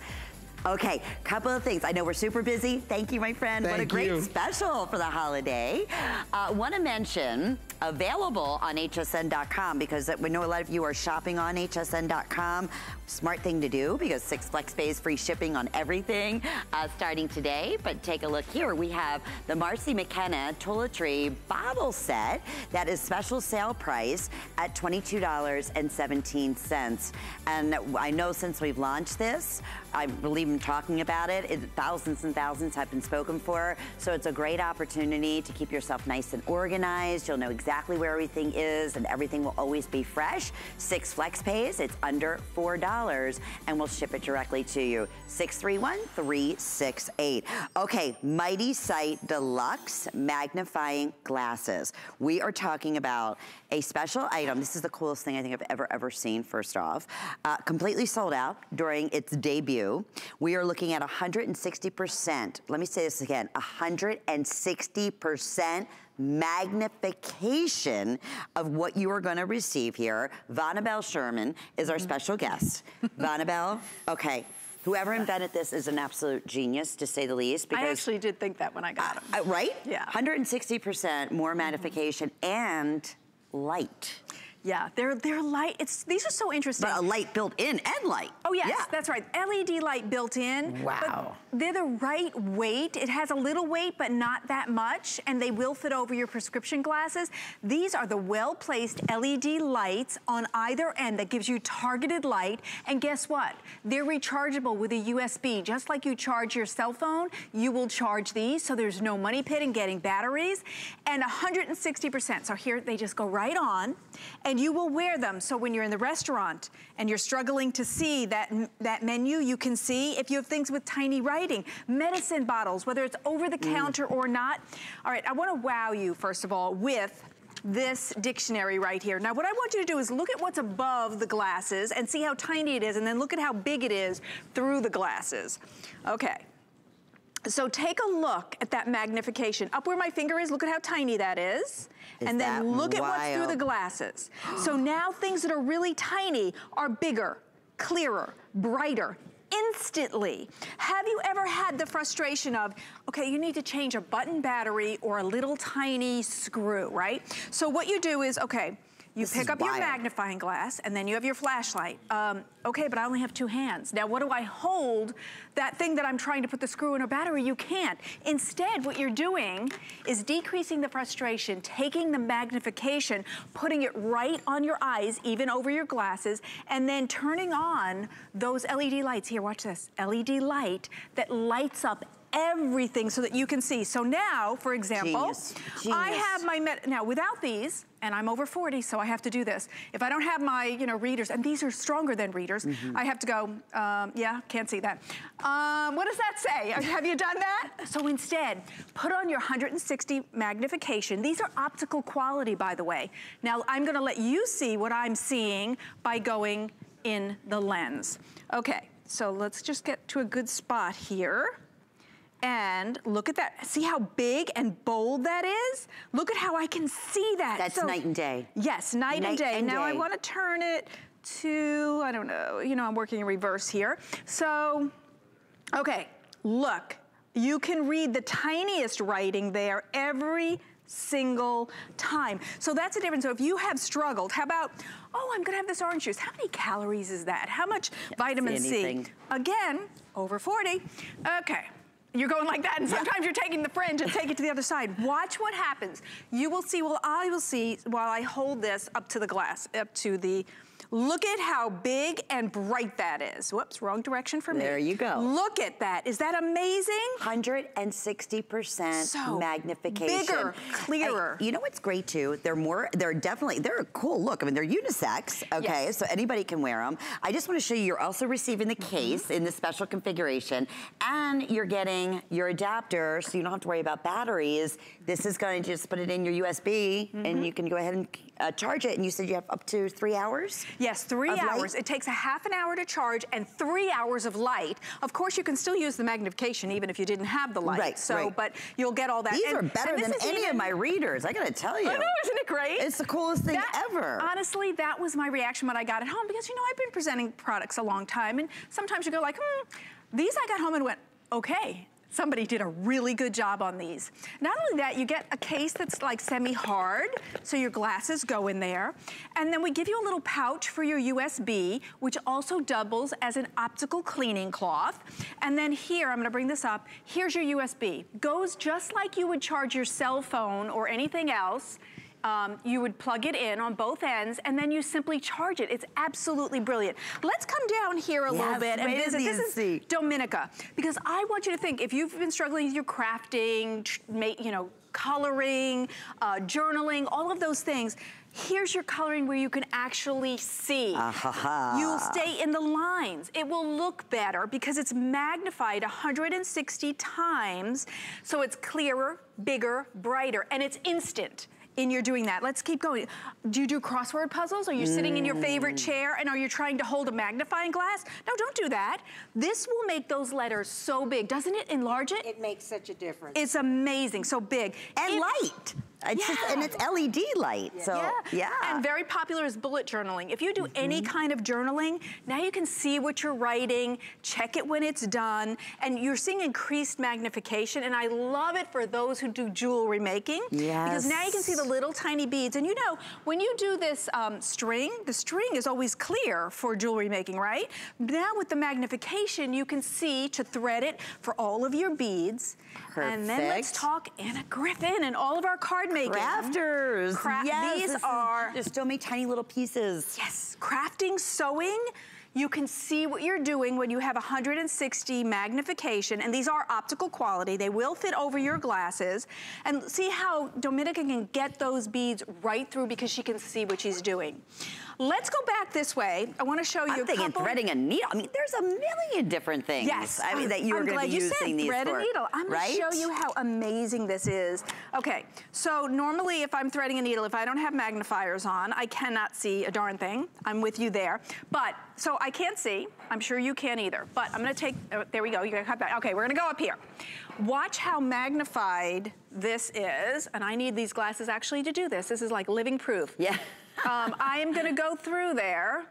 Okay, couple of things. I know we're super busy. Thank you, my friend. Thank what a great you. special for the holiday. Uh, Want to mention available on hsn.com because we know a lot of you are shopping on hsn.com. Smart thing to do because Six Flex pays free shipping on everything uh, starting today. But take a look here. We have the Marcy McKenna Toiletry bottle set that is special sale price at $22.17. And I know since we've launched this, I believe in talking about it. it. Thousands and thousands have been spoken for. So it's a great opportunity to keep yourself nice and organized. You'll know exactly where everything is and everything will always be fresh. Six flex pays, it's under $4 and we'll ship it directly to you. 631-368. Okay, Mighty Sight Deluxe Magnifying Glasses. We are talking about a special item. This is the coolest thing I think I've ever, ever seen, first off. Uh, completely sold out during its debut. We are looking at 160%. Let me say this again, 160% magnification of what you are gonna receive here. Vonabell Sherman is our special guest. Vonabell, okay, Whoever invented this is an absolute genius, to say the least. Because, I actually did think that when I got them. Uh, right? Yeah. 160% more magnification and light. Yeah, they're they're light. It's these are so interesting. But a light built in and light. Oh yes, yeah. that's right. LED light built in. Wow. they're the right weight. It has a little weight, but not that much, and they will fit over your prescription glasses. These are the well-placed LED lights on either end that gives you targeted light. And guess what? They're rechargeable with a USB. Just like you charge your cell phone, you will charge these, so there's no money pit in getting batteries. And 160%. So here they just go right on. And and you will wear them. So when you're in the restaurant and you're struggling to see that, that menu, you can see if you have things with tiny writing, medicine bottles, whether it's over the mm. counter or not. All right, I wanna wow you, first of all, with this dictionary right here. Now what I want you to do is look at what's above the glasses and see how tiny it is and then look at how big it is through the glasses. Okay. So take a look at that magnification. Up where my finger is, look at how tiny that is. is and then look wild? at what's through the glasses. so now things that are really tiny are bigger, clearer, brighter, instantly. Have you ever had the frustration of, okay, you need to change a button battery or a little tiny screw, right? So what you do is, okay, you this pick up wild. your magnifying glass and then you have your flashlight. Um, okay, but I only have two hands. Now, what do I hold? That thing that I'm trying to put the screw in a battery, you can't. Instead, what you're doing is decreasing the frustration, taking the magnification, putting it right on your eyes, even over your glasses, and then turning on those LED lights. Here, watch this. LED light that lights up everything so that you can see. So now, for example, Genius. Genius. I have my, now without these, and I'm over 40, so I have to do this. If I don't have my, you know, readers, and these are stronger than readers, mm -hmm. I have to go, um, yeah, can't see that. Um, what does that say? have you done that? So instead, put on your 160 magnification. These are optical quality, by the way. Now, I'm gonna let you see what I'm seeing by going in the lens. Okay, so let's just get to a good spot here. And look at that. See how big and bold that is? Look at how I can see that. That's so, night and day. Yes, night, night and day. And now day. I want to turn it to, I don't know, you know, I'm working in reverse here. So, okay, look. You can read the tiniest writing there every single time. So that's the difference. So if you have struggled, how about, oh, I'm gonna have this orange juice. How many calories is that? How much vitamin C? Again, over 40. Okay, you're going like that, and sometimes yeah. you're taking the fringe and take it to the other side. Watch what happens. You will see, well, I will see while I hold this up to the glass, up to the Look at how big and bright that is. Whoops, wrong direction for me. There you go. Look at that. Is that amazing? 160% so magnification. Bigger, clearer. you know what's great too? They're more, they're definitely, they're a cool look. I mean, they're unisex, okay? Yes. So anybody can wear them. I just want to show you, you're also receiving the mm-hmm. case mm -hmm. in the special configuration and you're getting your adapter so you don't have to worry about batteries. This is going to just put it in your USB mm -hmm. and you can go ahead and uh, charge it. And you said you have up to three hours? Yes, three hours. Light? It takes a half an hour to charge and three hours of light. Of course, you can still use the magnification even if you didn't have the light. Right, so, right. but you'll get all that. These and, are better than any even, of my readers, I gotta tell you. I know, isn't it great? It's the coolest thing that, ever. Honestly, that was my reaction when I got it home because, you know, I've been presenting products a long time and sometimes you go like, hmm, these I got home and went, okay, Somebody did a really good job on these. Not only that, you get a case that's like semi-hard, so your glasses go in there. And then we give you a little pouch for your USB, which also doubles as an optical cleaning cloth. And then here, I'm gonna bring this up, here's your USB. Goes just like you would charge your cell phone or anything else um, you would plug it in on both ends and then you simply charge it. It's absolutely brilliant. Let's come down here a yes, little bit and visit. This is see. Dominica because I want you to think if you've been struggling with your crafting, you know, coloring, uh, journaling, all of those things, Here's your coloring where you can actually see. Uh -huh. You'll stay in the lines. It will look better because it's magnified 160 times. So it's clearer, bigger, brighter, and it's instant in your doing that. Let's keep going. Do you do crossword puzzles? Are you mm. sitting in your favorite mm. chair and are you trying to hold a magnifying glass? No, don't do that. This will make those letters so big. Doesn't it enlarge it? It makes such a difference. It's amazing, so big. And it, light. It's yeah. just, and it's LED light, yeah. so yeah. yeah. And very popular is bullet journaling. If you do mm -hmm. any kind of journaling, now you can see what you're writing, check it when it's done, and you're seeing increased magnification, and I love it for those who do jewelry making. Yes. Because now you can see the little tiny beads, and you know, when you do this um, string, the string is always clear for jewelry making, right? Now with the magnification, you can see to thread it for all of your beads. Perfect. And then let's talk Anna Griffin and all of our card making. Crafters. Cra yes. These are. Just so many tiny little pieces. Yes. Crafting, sewing. You can see what you're doing when you have 160 magnification, and these are optical quality. They will fit over your glasses. And see how Dominica can get those beads right through because she can see what she's doing. Let's go back this way. I want to show you I'm a thinking couple. threading a needle. I mean, there's a million different things. Yes, I mean, that you I'm were going to glad be you using said these thread for. and needle. I'm right? going to show you how amazing this is. Okay, so normally if I'm threading a needle, if I don't have magnifiers on, I cannot see a darn thing. I'm with you there. But, so I can't see. I'm sure you can't either. But I'm going to take, oh, there we go. You got to cut back. Okay, we're going to go up here. Watch how magnified this is. And I need these glasses actually to do this. This is like living proof. Yeah. Um, I am going to go through there.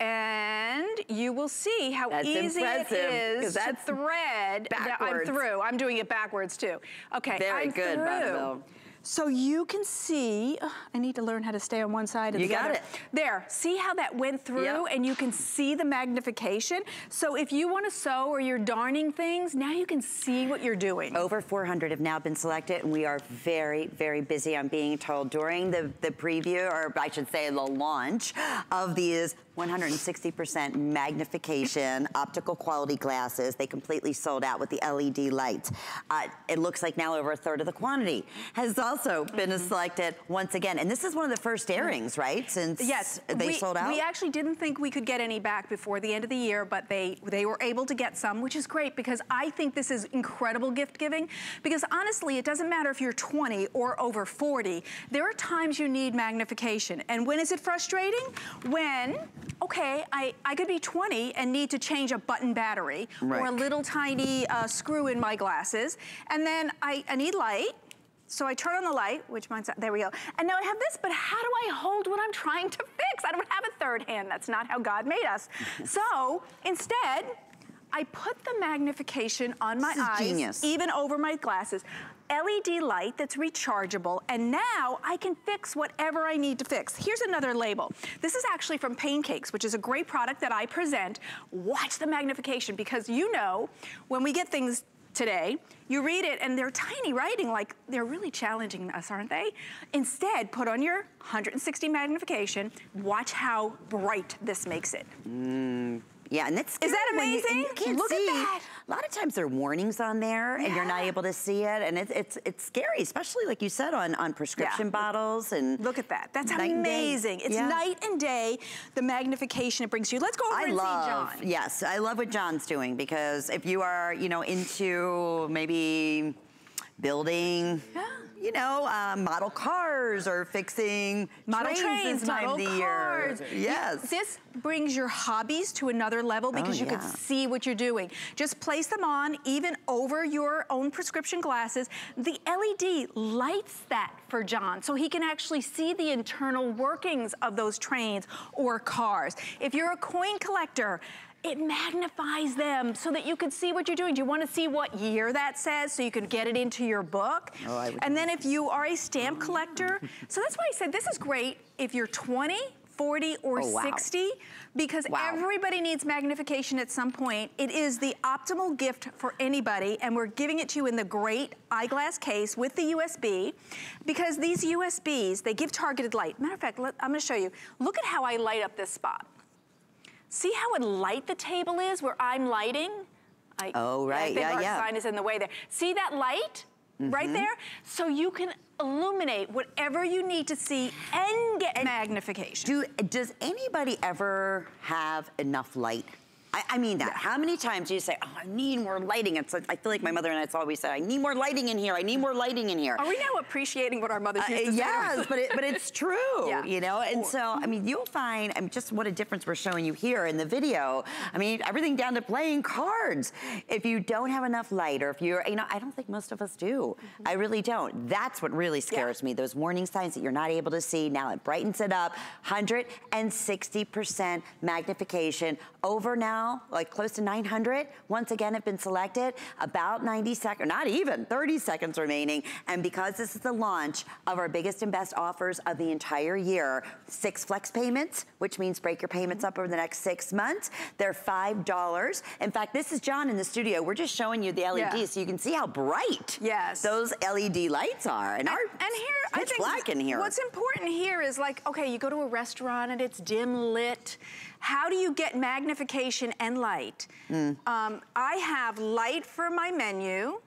And you will see how That's easy it is to thread. that I'm through. I'm doing it backwards too. Okay, Very I'm good, through. So you can see, ugh, I need to learn how to stay on one side of You the got other. it. There, see how that went through Yep. and you can see the magnification? So if you want to sew or you're darning things, now you can see what you're doing. Over 400 have now been selected, and we are very, very busy. I'm being told during the, the preview, or I should say the launch of these 160% magnification optical quality glasses. They completely sold out with the LED lights. Uh, it looks like now over a third of the quantity has also been Mm-hmm. selected once again. And this is one of the first airings, right? Since Yes, they we, sold out? We actually didn't think we could get any back before the end of the year, but they they were able to get some, which is great because I think this is incredible gift giving. Because honestly, it doesn't matter if you're 20 or over 40. There are times you need magnification, and when is it frustrating? When okay, I I could be 20 and need to change a button battery or a little tiny uh, screw in my glasses, and then I, I need light. So I turn on the light, which mine's, there we go. And now I have this, but how do I hold what I'm trying to fix? I don't have a third hand. That's not how God made us. so instead, I put the magnification on my eyes, genius. even over my glasses. LED light that's rechargeable, and now I can fix whatever I need to fix. Here's another label. This is actually from Cakes, which is a great product that I present. Watch the magnification, because you know, when we get things today, you read it and they're tiny writing, like they're really challenging us, aren't they? Instead, put on your 160 magnification, watch how bright this makes it. Mm, Yeah, and that's Is that when you- amazing? You, can't Look at see. that. A lot of times there are warnings on there, and you're not able to see it, and it's it's it's scary, especially like you said on on prescription bottles and. Look at that. That's night and day. amazing. It's Yeah. night and day, the magnification it brings you. Let's go over I and love, see John. yes, I love what John's doing because if you are, you know, into maybe building, Yeah. You know, um, model cars or fixing Model trains, this time model of the cars. year. You- Yes. This brings your hobbies to another level because you yeah. can see what you're doing. Just place them on even over your own prescription glasses. The LED lights that for John so he can actually see the internal workings of those trains or cars. If you're a coin collector, it magnifies them so that you can see what you're doing. Do you want to see what year that says so you can get it into your book? Oh, and then if you are a stamp collector, so that's why I said this is great if you're 20, 40, or Oh, wow. 60, because Wow. everybody needs magnification at some point. It is the optimal gift for anybody, and we're giving it to you in the great eyeglass case with the USB, because these USBs, they give targeted light. Matter of fact, let, I'm gonna show you. Look at how I light up this spot. See how light the table is where I'm lighting? I, Oh, right. I think Yeah, our yeah. sign is in the way there. See that light right Mm-hmm. there? So you can illuminate whatever you need to see and get magnification. Do does anybody ever have enough light? I, I mean that. How many times do you say, "Oh, I need more lighting"? It's like, I feel like my mother and I always say, "I need more lighting in here. I need more lighting in here." Are we now appreciating what our mothers Uh, used to say? to yes, but it, but it's true, Yeah. you know. And so, I mean, you'll find, I mean, just what a difference we're showing you here in the video. I mean, everything down to playing cards. If you don't have enough light, or if you're, you know, I don't think most of us do. I really don't. That's what really scares me. Those warning signs that you're not able to see. Now it brightens it up. 160% magnification. Over now, like close to 900. Once again, have been selected. About 90 seconds, not even 30 seconds remaining. And because this is the launch of our biggest and best offers of the entire year, six flex payments, which means break your payments up over the next six months. They're $5. In fact, this is John in the studio. We're just showing you the LED Yeah. so you can see how bright Yes. those LED lights are. And, our And here, pitch black in here. What's important here is like, okay, you go to a restaurant and it's dim lit. How do you get magnification and light? Mm. Um, I have light for my menu.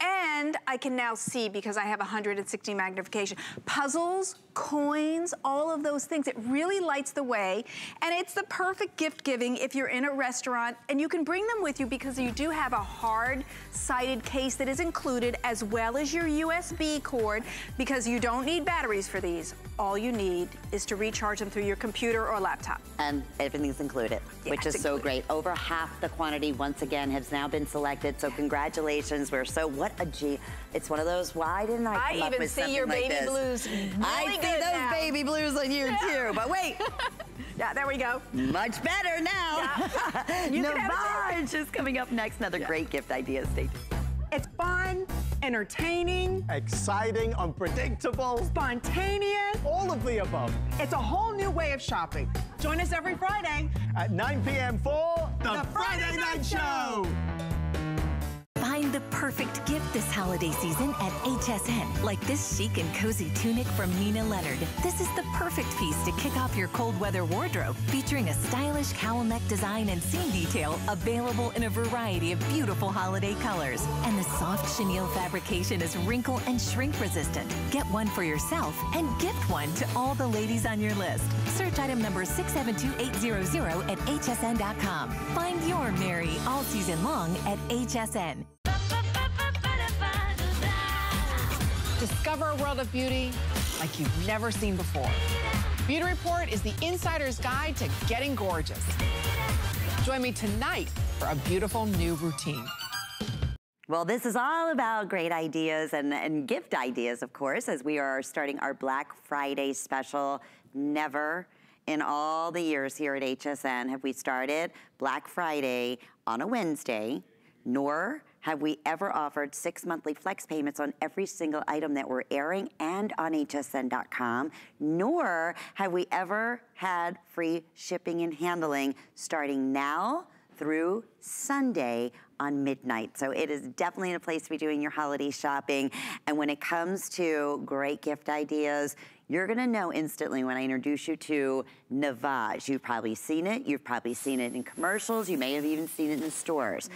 And I can now see because I have 160 magnification. Puzzles, coins, all of those things. It really lights the way. And it's the perfect gift giving if you're in a restaurant and you can bring them with you because you do have a hard sided case that is included as well as your USB cord because you don't need batteries for these. All you need is to recharge them through your computer or laptop. And everything's included, Yeah, which is it's so great. Over half the quantity, once again, has now been selected. So congratulations. We're so, what a G. It's one of those, why didn't I I come up even with see your baby blues I really see those now. baby blues on you too. But wait, Yeah, there we go. much better now. You can have Navage is coming up next. Another great gift idea. Stay tuned. It's fun, entertaining, Exciting, unpredictable, spontaneous. all of the above. It's a whole new way of shopping. Join us every Friday. At 9 p.m. for The Friday Night Show. Find the perfect gift this holiday season at HSN, like this chic and cozy tunic from Nina Leonard. This is the perfect piece to kick off your cold weather wardrobe, featuring a stylish cowl neck design and seam detail available in a variety of beautiful holiday colors. And the soft chenille fabrication is wrinkle and shrink resistant. Get one for yourself and gift one to all the ladies on your list. Search item number 672800 at hsn.com. Find your Mary all season long at HSN. Discover a world of beauty like you've never seen before. Beauty Report is the insider's guide to getting gorgeous. Join me tonight for a beautiful new routine. Well, this is all about great ideas and, and gift ideas, of course, as we are starting our Black Friday special. Never in all the years here at HSN have we started Black Friday on a Wednesday, nor have we ever offered six monthly flex payments on every single item that we're airing and on hsn.com, nor have we ever had free shipping and handling starting now through Sunday on midnight. So it is definitely a place to be doing your holiday shopping. And when it comes to great gift ideas, you're gonna know instantly when I introduce you to Navage. You've probably seen it, you've probably seen it in commercials, you may have even seen it in stores.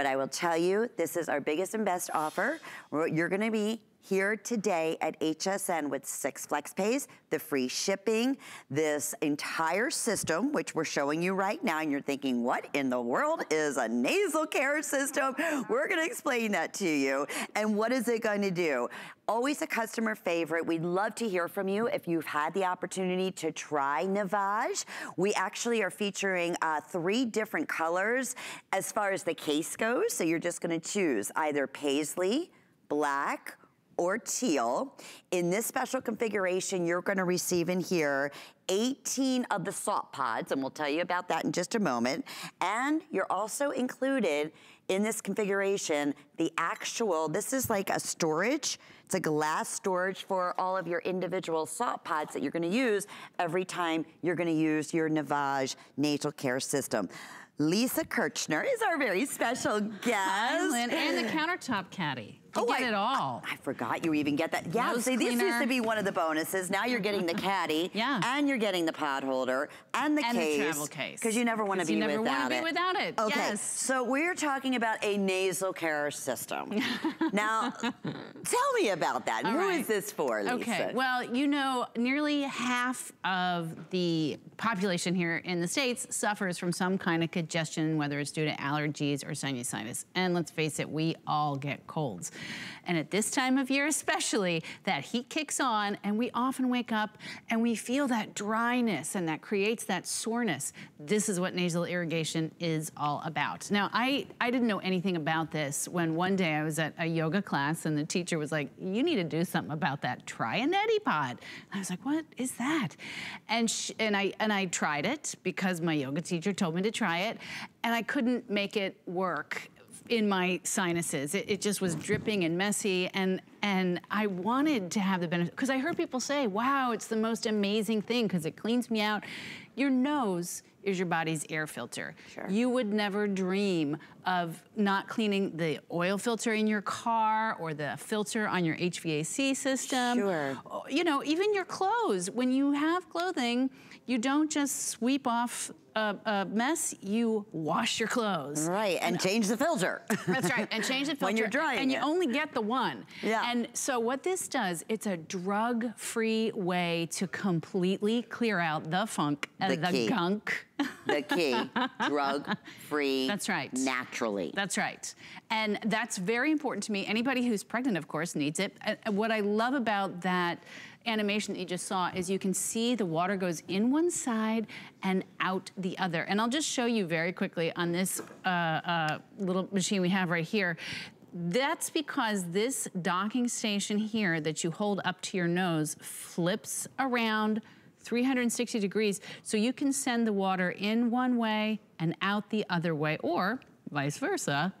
But I will tell you, this is our biggest and best offer. You're gonna be here today at HSN with six flex pays, the free shipping, this entire system, which we're showing you right now, and you're thinking, what in the world is a nasal care system? We're gonna explain that to you. And what is it going to do? Always a customer favorite. We'd love to hear from you if you've had the opportunity to try Navage. We actually are featuring uh, three different colors as far as the case goes. So you're just gonna choose either paisley, black, or teal. In this special configuration, you're gonna receive in here 18 of the salt pods, and we'll tell you about that in just a moment. And you're also included in this configuration, the actual, this is like a storage, it's a glass storage for all of your individual salt pods that you're gonna use every time you're gonna use your Navage nasal care system. Lisa Kirchner is our very special guest. Lynn, and the countertop caddy. You Oh, get I- it all. I forgot you even get that. Yeah, Nose see, this used to be one of the bonuses. Now you're getting the caddy. Yeah. And you're getting the pod holder and the And the travel case. Because you never want to be without it. you never wanna be without it, Okay. yes. So we're talking about a nasal care system. now, tell me about that. All Who is right. this for, Lisa? Okay, well, you know, nearly half of the population here in the States suffers from some kind of congestion, whether it's due to allergies or sinusitis. And let's face it, we all get colds. And at this time of year especially, that heat kicks on and we often wake up and we feel that dryness and that creates that soreness. This is what nasal irrigation is all about. Now, I, I didn't know anything about this when one day I was at a yoga class and the teacher was like, you need to do something about that. Try a neti pot. And I was like, what is that? And, sh- and, I, and I tried it because my yoga teacher told me to try it and I couldn't make it work in my sinuses. It, it just was dripping and messy, and and I wanted to have the benefit because I heard people say, "Wow, it's the most amazing thing because it cleans me out." Your nose is your body's air filter. Sure. You would never dream of not cleaning the oil filter in your car or the filter on your HVAC system. Sure. Oh, You know, even your clothes. When you have clothing, you don't just sweep off a, a mess, you wash your clothes. Right, and change the filter. That's right, and change the filter. When you're drying And you it. only get the one. Yeah. And so what this does, it's a drug-free way to completely clear out the funk and The the, gunk. the key, drug-free. That's right. Naturally. That's right. And that's very important to me. Anybody who's pregnant, of course, needs it. What I love about that animation that you just saw is you can see the water goes in one side and out the other. And I'll just show you very quickly on this uh, uh, little machine we have right here. That's because this docking station here that you hold up to your nose flips around 360 degrees so you can send the water in one way and out the other way or vice versa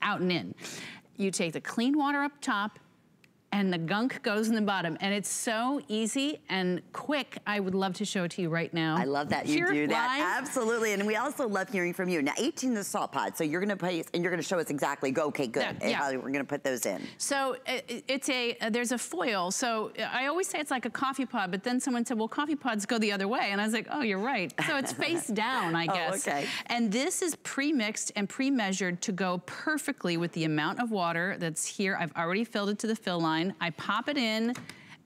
out and in you take the clean water up top and the gunk goes in the bottom and it's so easy and quick i would love to show it to you right now I love that you Here, do that. live. Absolutely. And we also love hearing from you. Now, 18 is the salt pod. So you're going to put, and you're going to show us exactly, go, okay, good. That- yeah. how we're going to put those in. So i- i- it's a uh, there's a foil. So uh, I always say it's like a coffee pod, but then someone said, "Well, coffee pods go the other way," and I was like, "Oh, you're right." So it's face down, I guess. Oh, guess. okay. And this is pre-mixed and pre-measured to go perfectly with the amount of water that's here. I've already filled it to the fill line. I pop it in.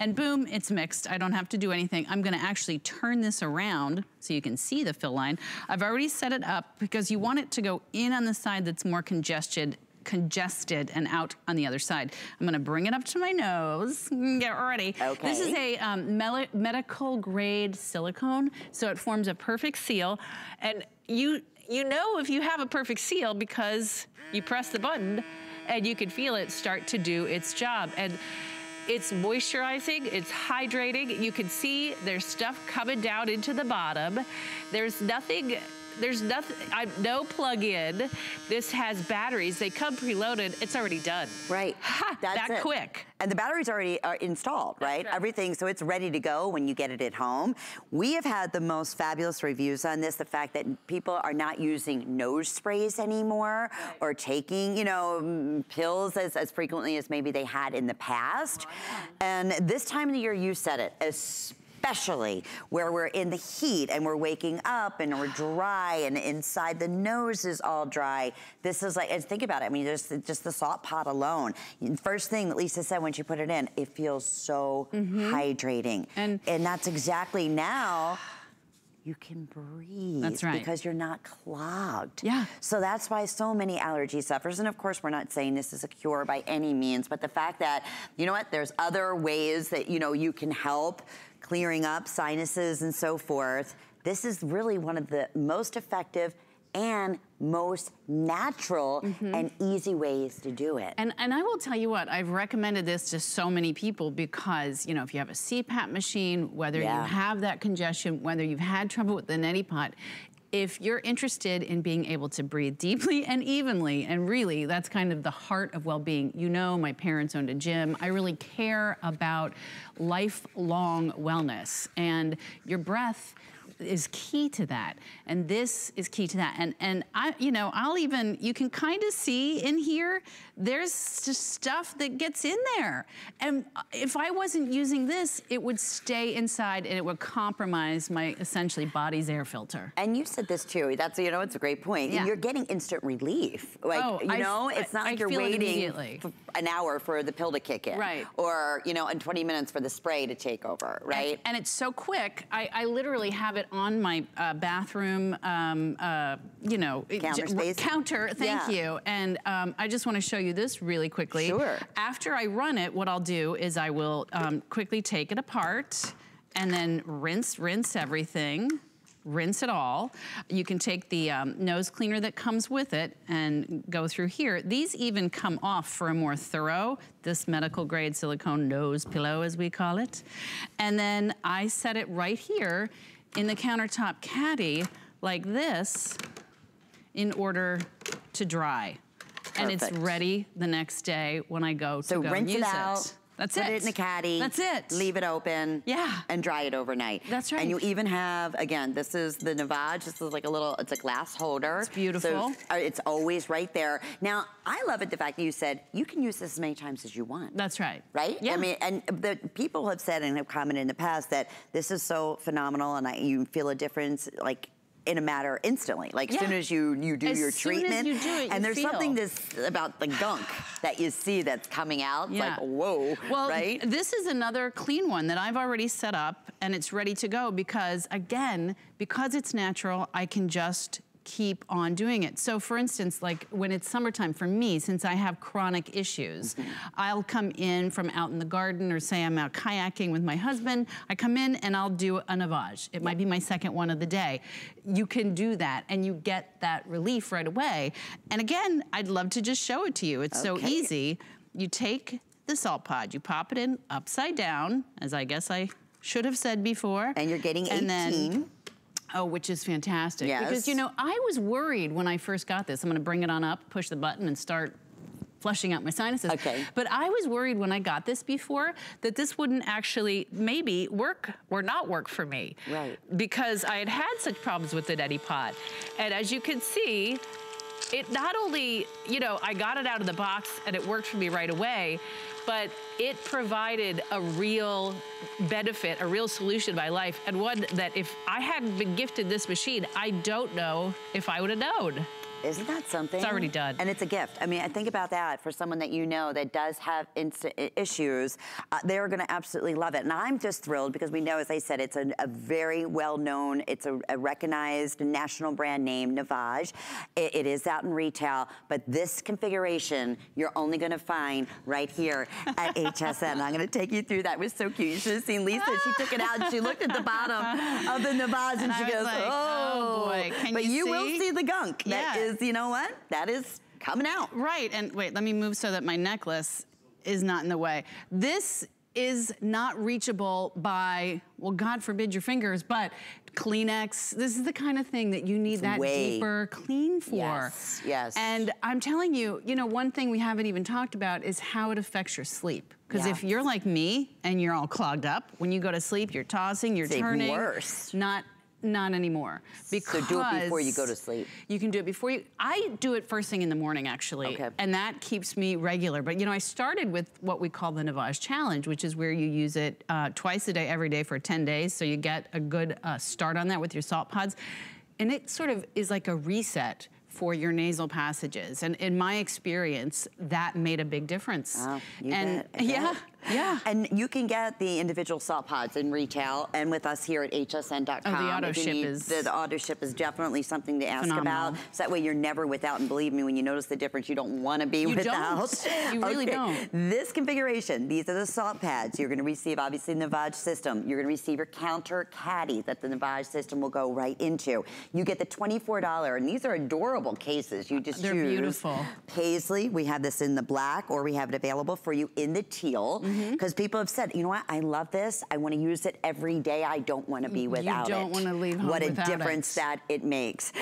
And boom, it's mixed. I don't have to do anything. I'm gonna actually turn this around so you can see the fill line. I've already set it up because you want it to go in on the side that's more congested congested and out on the other side. I'm gonna bring it up to my nose. Get ready. Okay. This is a um, medical grade silicone, so it forms a perfect seal. And you you know if you have a perfect seal because you press the button and you can feel it start to do its job. And it's moisturizing, it's hydrating. You can see there's stuff coming down into the bottom. There's nothing, there's nothing, I, no plug-in. This has batteries. They come preloaded. It's already done. Right. Ha, That's that it. quick. And the batteries already are installed, right? Everything, so it's ready to go when you get it at home. We have had the most fabulous reviews on this. The fact that people are not using nose sprays anymore or taking, you know, pills as, as frequently as maybe they had in the past. And this time of the year, you said it, especially where we're in the heat and we're waking up and we're dry and inside the nose is all dry. This is like, and think about it. I mean, just, just the salt pod alone. First thing that Lisa said when she put it in, it feels so mm-hmm. hydrating. And- and that's exactly now you can breathe. That's right. Because you're not clogged. Yeah. So that's why so many allergy sufferers, and of course, we're not saying this is a cure by any means, but the fact that, you know what, there's other ways that, you know, you can help clearing up sinuses and so forth. This is really one of the most effective and most natural mm-hmm. and easy ways to do it. And, and I will tell you what, I've recommended this to so many people because, you know, if you have a CPAP machine, whether Yeah. you have that congestion, whether you've had trouble with the neti pot, if you're interested in being able to breathe deeply and evenly, and really that's kind of the heart of well-being. You know, my parents owned a gym. I really care about lifelong wellness and your breath is key to that. And this is key to that. And and I, you know, I'll even you can kind of see in here, there's just stuff that gets in there. And if I wasn't using this, it would stay inside and it would compromise my essentially body's air filter. And you said this too. That's you know, it's a great point. Yeah. You're getting instant relief. Like Oh, you know, I- it's not I like you're waiting an hour for the pill to kick in, Right. Or you know, in 20 minutes for the spray to take over, right? And, and it's so quick. I, I literally have it on my uh, bathroom, um, uh, you know, Counter space? Counter, thank Yeah. you. And um, I just want to show you this really quickly. Sure. After I run it, what I'll do is I will um, quickly take it apart and then rinse, rinse everything. Rinse it all. You can take the um, nose cleaner that comes with it and go through here. These even come off for a more thorough, this medical grade silicone nose pillow as we call it. And then I set it right here in the countertop caddy like this in order to dry. And it's ready the next day when I go to So go rinse use it out, That's put it. it in a caddy. That's it. Leave it open. Yeah. And dry it overnight. That's right. And you even have, again, this is the Navage. This is like a little, it's a glass holder. It's beautiful. So uh, it's always right there. Now, I love it the fact that you said you can use this as many times as you want. That's right. Right? Yeah. I mean, and the people have said and have commented in the past that this is so phenomenal and I, you feel a difference like in a matter instantly. Like as Yeah. soon as you you do As your soon as treatment, you do it, you and there's feel. something this about the gunk that you see that's coming out. Yeah. like whoa, Well, right? this is another clean one that I've already set up and it's ready to go because again, because it's natural, I can just keep on doing it. So for instance, like when it's summertime for me, since I have chronic issues, Mm-hmm. I'll come in from out in the garden or say I'm out kayaking with my husband, I come in and I'll do a navage. It might be my second one of the day. You can do that and you get that relief right away. And again, I'd love to just show it to you. It's so easy. You take the salt pod, you pop it in upside down, as I guess I should have said before. And you're getting And 18. then, oh, which is fantastic. Yes. Because, you know, I was worried when I first got this. I'm gonna bring it on up, push the button, and start flushing out my sinuses. Okay. But I was worried when I got this before that this wouldn't actually maybe work or not work for me. Right. Because I had had such problems with the neti pot. And as you can see, it not only, you know, I got it out of the box and it worked for me right away, but it provided a real benefit, a real solution to my life, and one that if I hadn't been gifted this machine, I don't know if I would have known. Isn't that something? It's already done. And it's a gift. I mean, I think about that for someone that you know that does have issues. Uh, they're going to absolutely love it. And I'm just thrilled because we know, as I said, it's a, a very well known, it's a, a recognized national brand name, Navage. It, it is out in retail, but this configuration you're only going to find right here at HSN. I'm going to take you through that. It was so cute. You should have seen Lisa. She took it out and she looked at the bottom of the Navage and, And she goes, like, oh, boy. Can but you you will see? see the gunk. That Yeah. is, you know what? That is coming out. Right, and wait, let me move so that my necklace is not in the way. This is not reachable by, well, God forbid your fingers, but Kleenex. This is the kind of thing that you need It's that way- deeper clean for. Yes, yes. And I'm telling you, you know, one thing we haven't even talked about is how it affects your sleep. Because Yeah. if you're like me and you're all clogged up, when you go to sleep, you're tossing, you're It's even turning. worse. Not not anymore. Because do it before you go to sleep. You can do it before you. I do it first thing in the morning, actually. Okay. And that keeps me regular. But you know, I started with what we call the Navage Challenge, which is where you use it uh, twice a day, every day for 10 days. So you get a good uh, start on that with your salt pods. And it sort of is like a reset for your nasal passages. And in my experience, that made a big difference. You and bet, yeah. Yeah. And you can get the individual salt pods in retail and with us here at hsn.com. Oh, the auto ship need- is the, the auto ship is definitely something to ask phenomenal. about. So that way you're never without. And believe me, when you notice the difference, you don't want to be You without. don't. You really don't. This configuration, these are the salt pods. You're going to receive obviously the Navage system. You're going to receive your counter caddy that the Navage system will go right into. You get the $24, and these are adorable cases. You just They're choose beautiful. Paisley. We have this in the black, or we have it available for you in the teal. Mm-hmm. Because people have said, you know what, I love this. I want to use it every day. I don't want to be without it. You don't wanna leave home What a difference it. that it makes.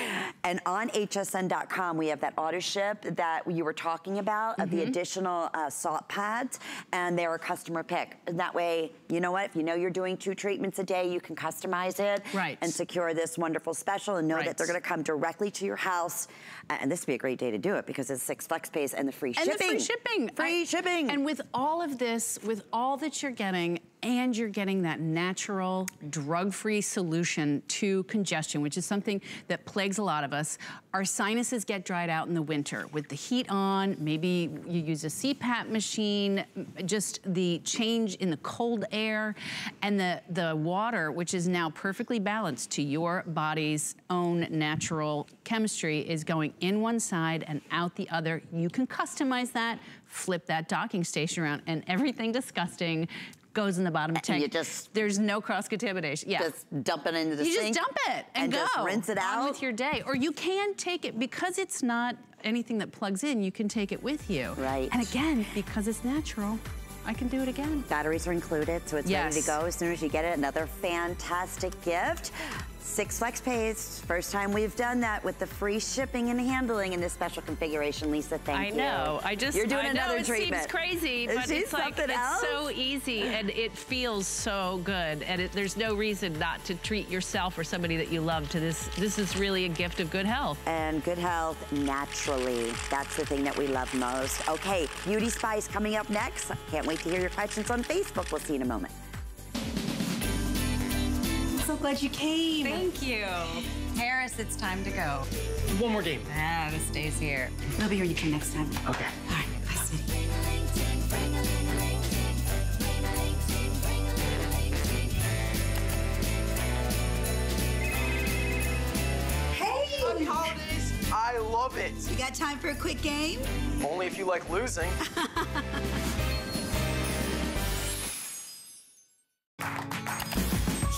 And on hsn.com, we have that auto ship that you were talking about, of the Mm-hmm. additional uh, salt pods, and they're a customer pick. And that way, you know what, if you know you're doing two treatments a day, you can customize it Right. and secure this wonderful special and know Right. that they're going to come directly to your house. Uh, And this would be a great day to do it because it's six flex pays and the free and shipping. And the free shipping. Free I- shipping. And with all of this, with all that you're getting, and you're getting that natural, drug-free solution to congestion, which is something that plagues a lot of us. Our sinuses get dried out in the winter with the heat on. Maybe you use a CPAP machine. Just the change in the cold air and the the water, which is now perfectly balanced to your body's own natural chemistry, is going in one side and out the other. You can customize that, flip that docking station around, and everything disgusting goes in the bottom tank. you just- There's no cross-contamination. Yeah. Just dump it into the you sink. just dump it and, and go. just rinse it on out. with your day. Or you can take it, because it's not anything that plugs in, you can take it with you. Right. And again, because it's natural, I can do it again. Batteries are included, so it's ready to go as soon as you get it. Another fantastic gift. Six flex pays. First time we've done that with the free shipping and handling in this special configuration. Lisa, thank I you. know. I just You're doing I know it treatment. seems crazy, but it's like something it's so easy and it feels so good, and it, there's no reason not to treat yourself or somebody that you love to this. This is really a gift of good health. And good health naturally. That's the thing that we love most. Okay, Beauty Spice coming up next. Can't wait to hear your questions on Facebook. We'll see you in a moment. So glad you came. Thank you. Harris, it's time to go. One more game. Ah, this stays here. I'll be here when you come next time. Okay. All right, bye, sweetie. Hey! Happy holidays! I love it. You got time for a quick game? Only if you like losing.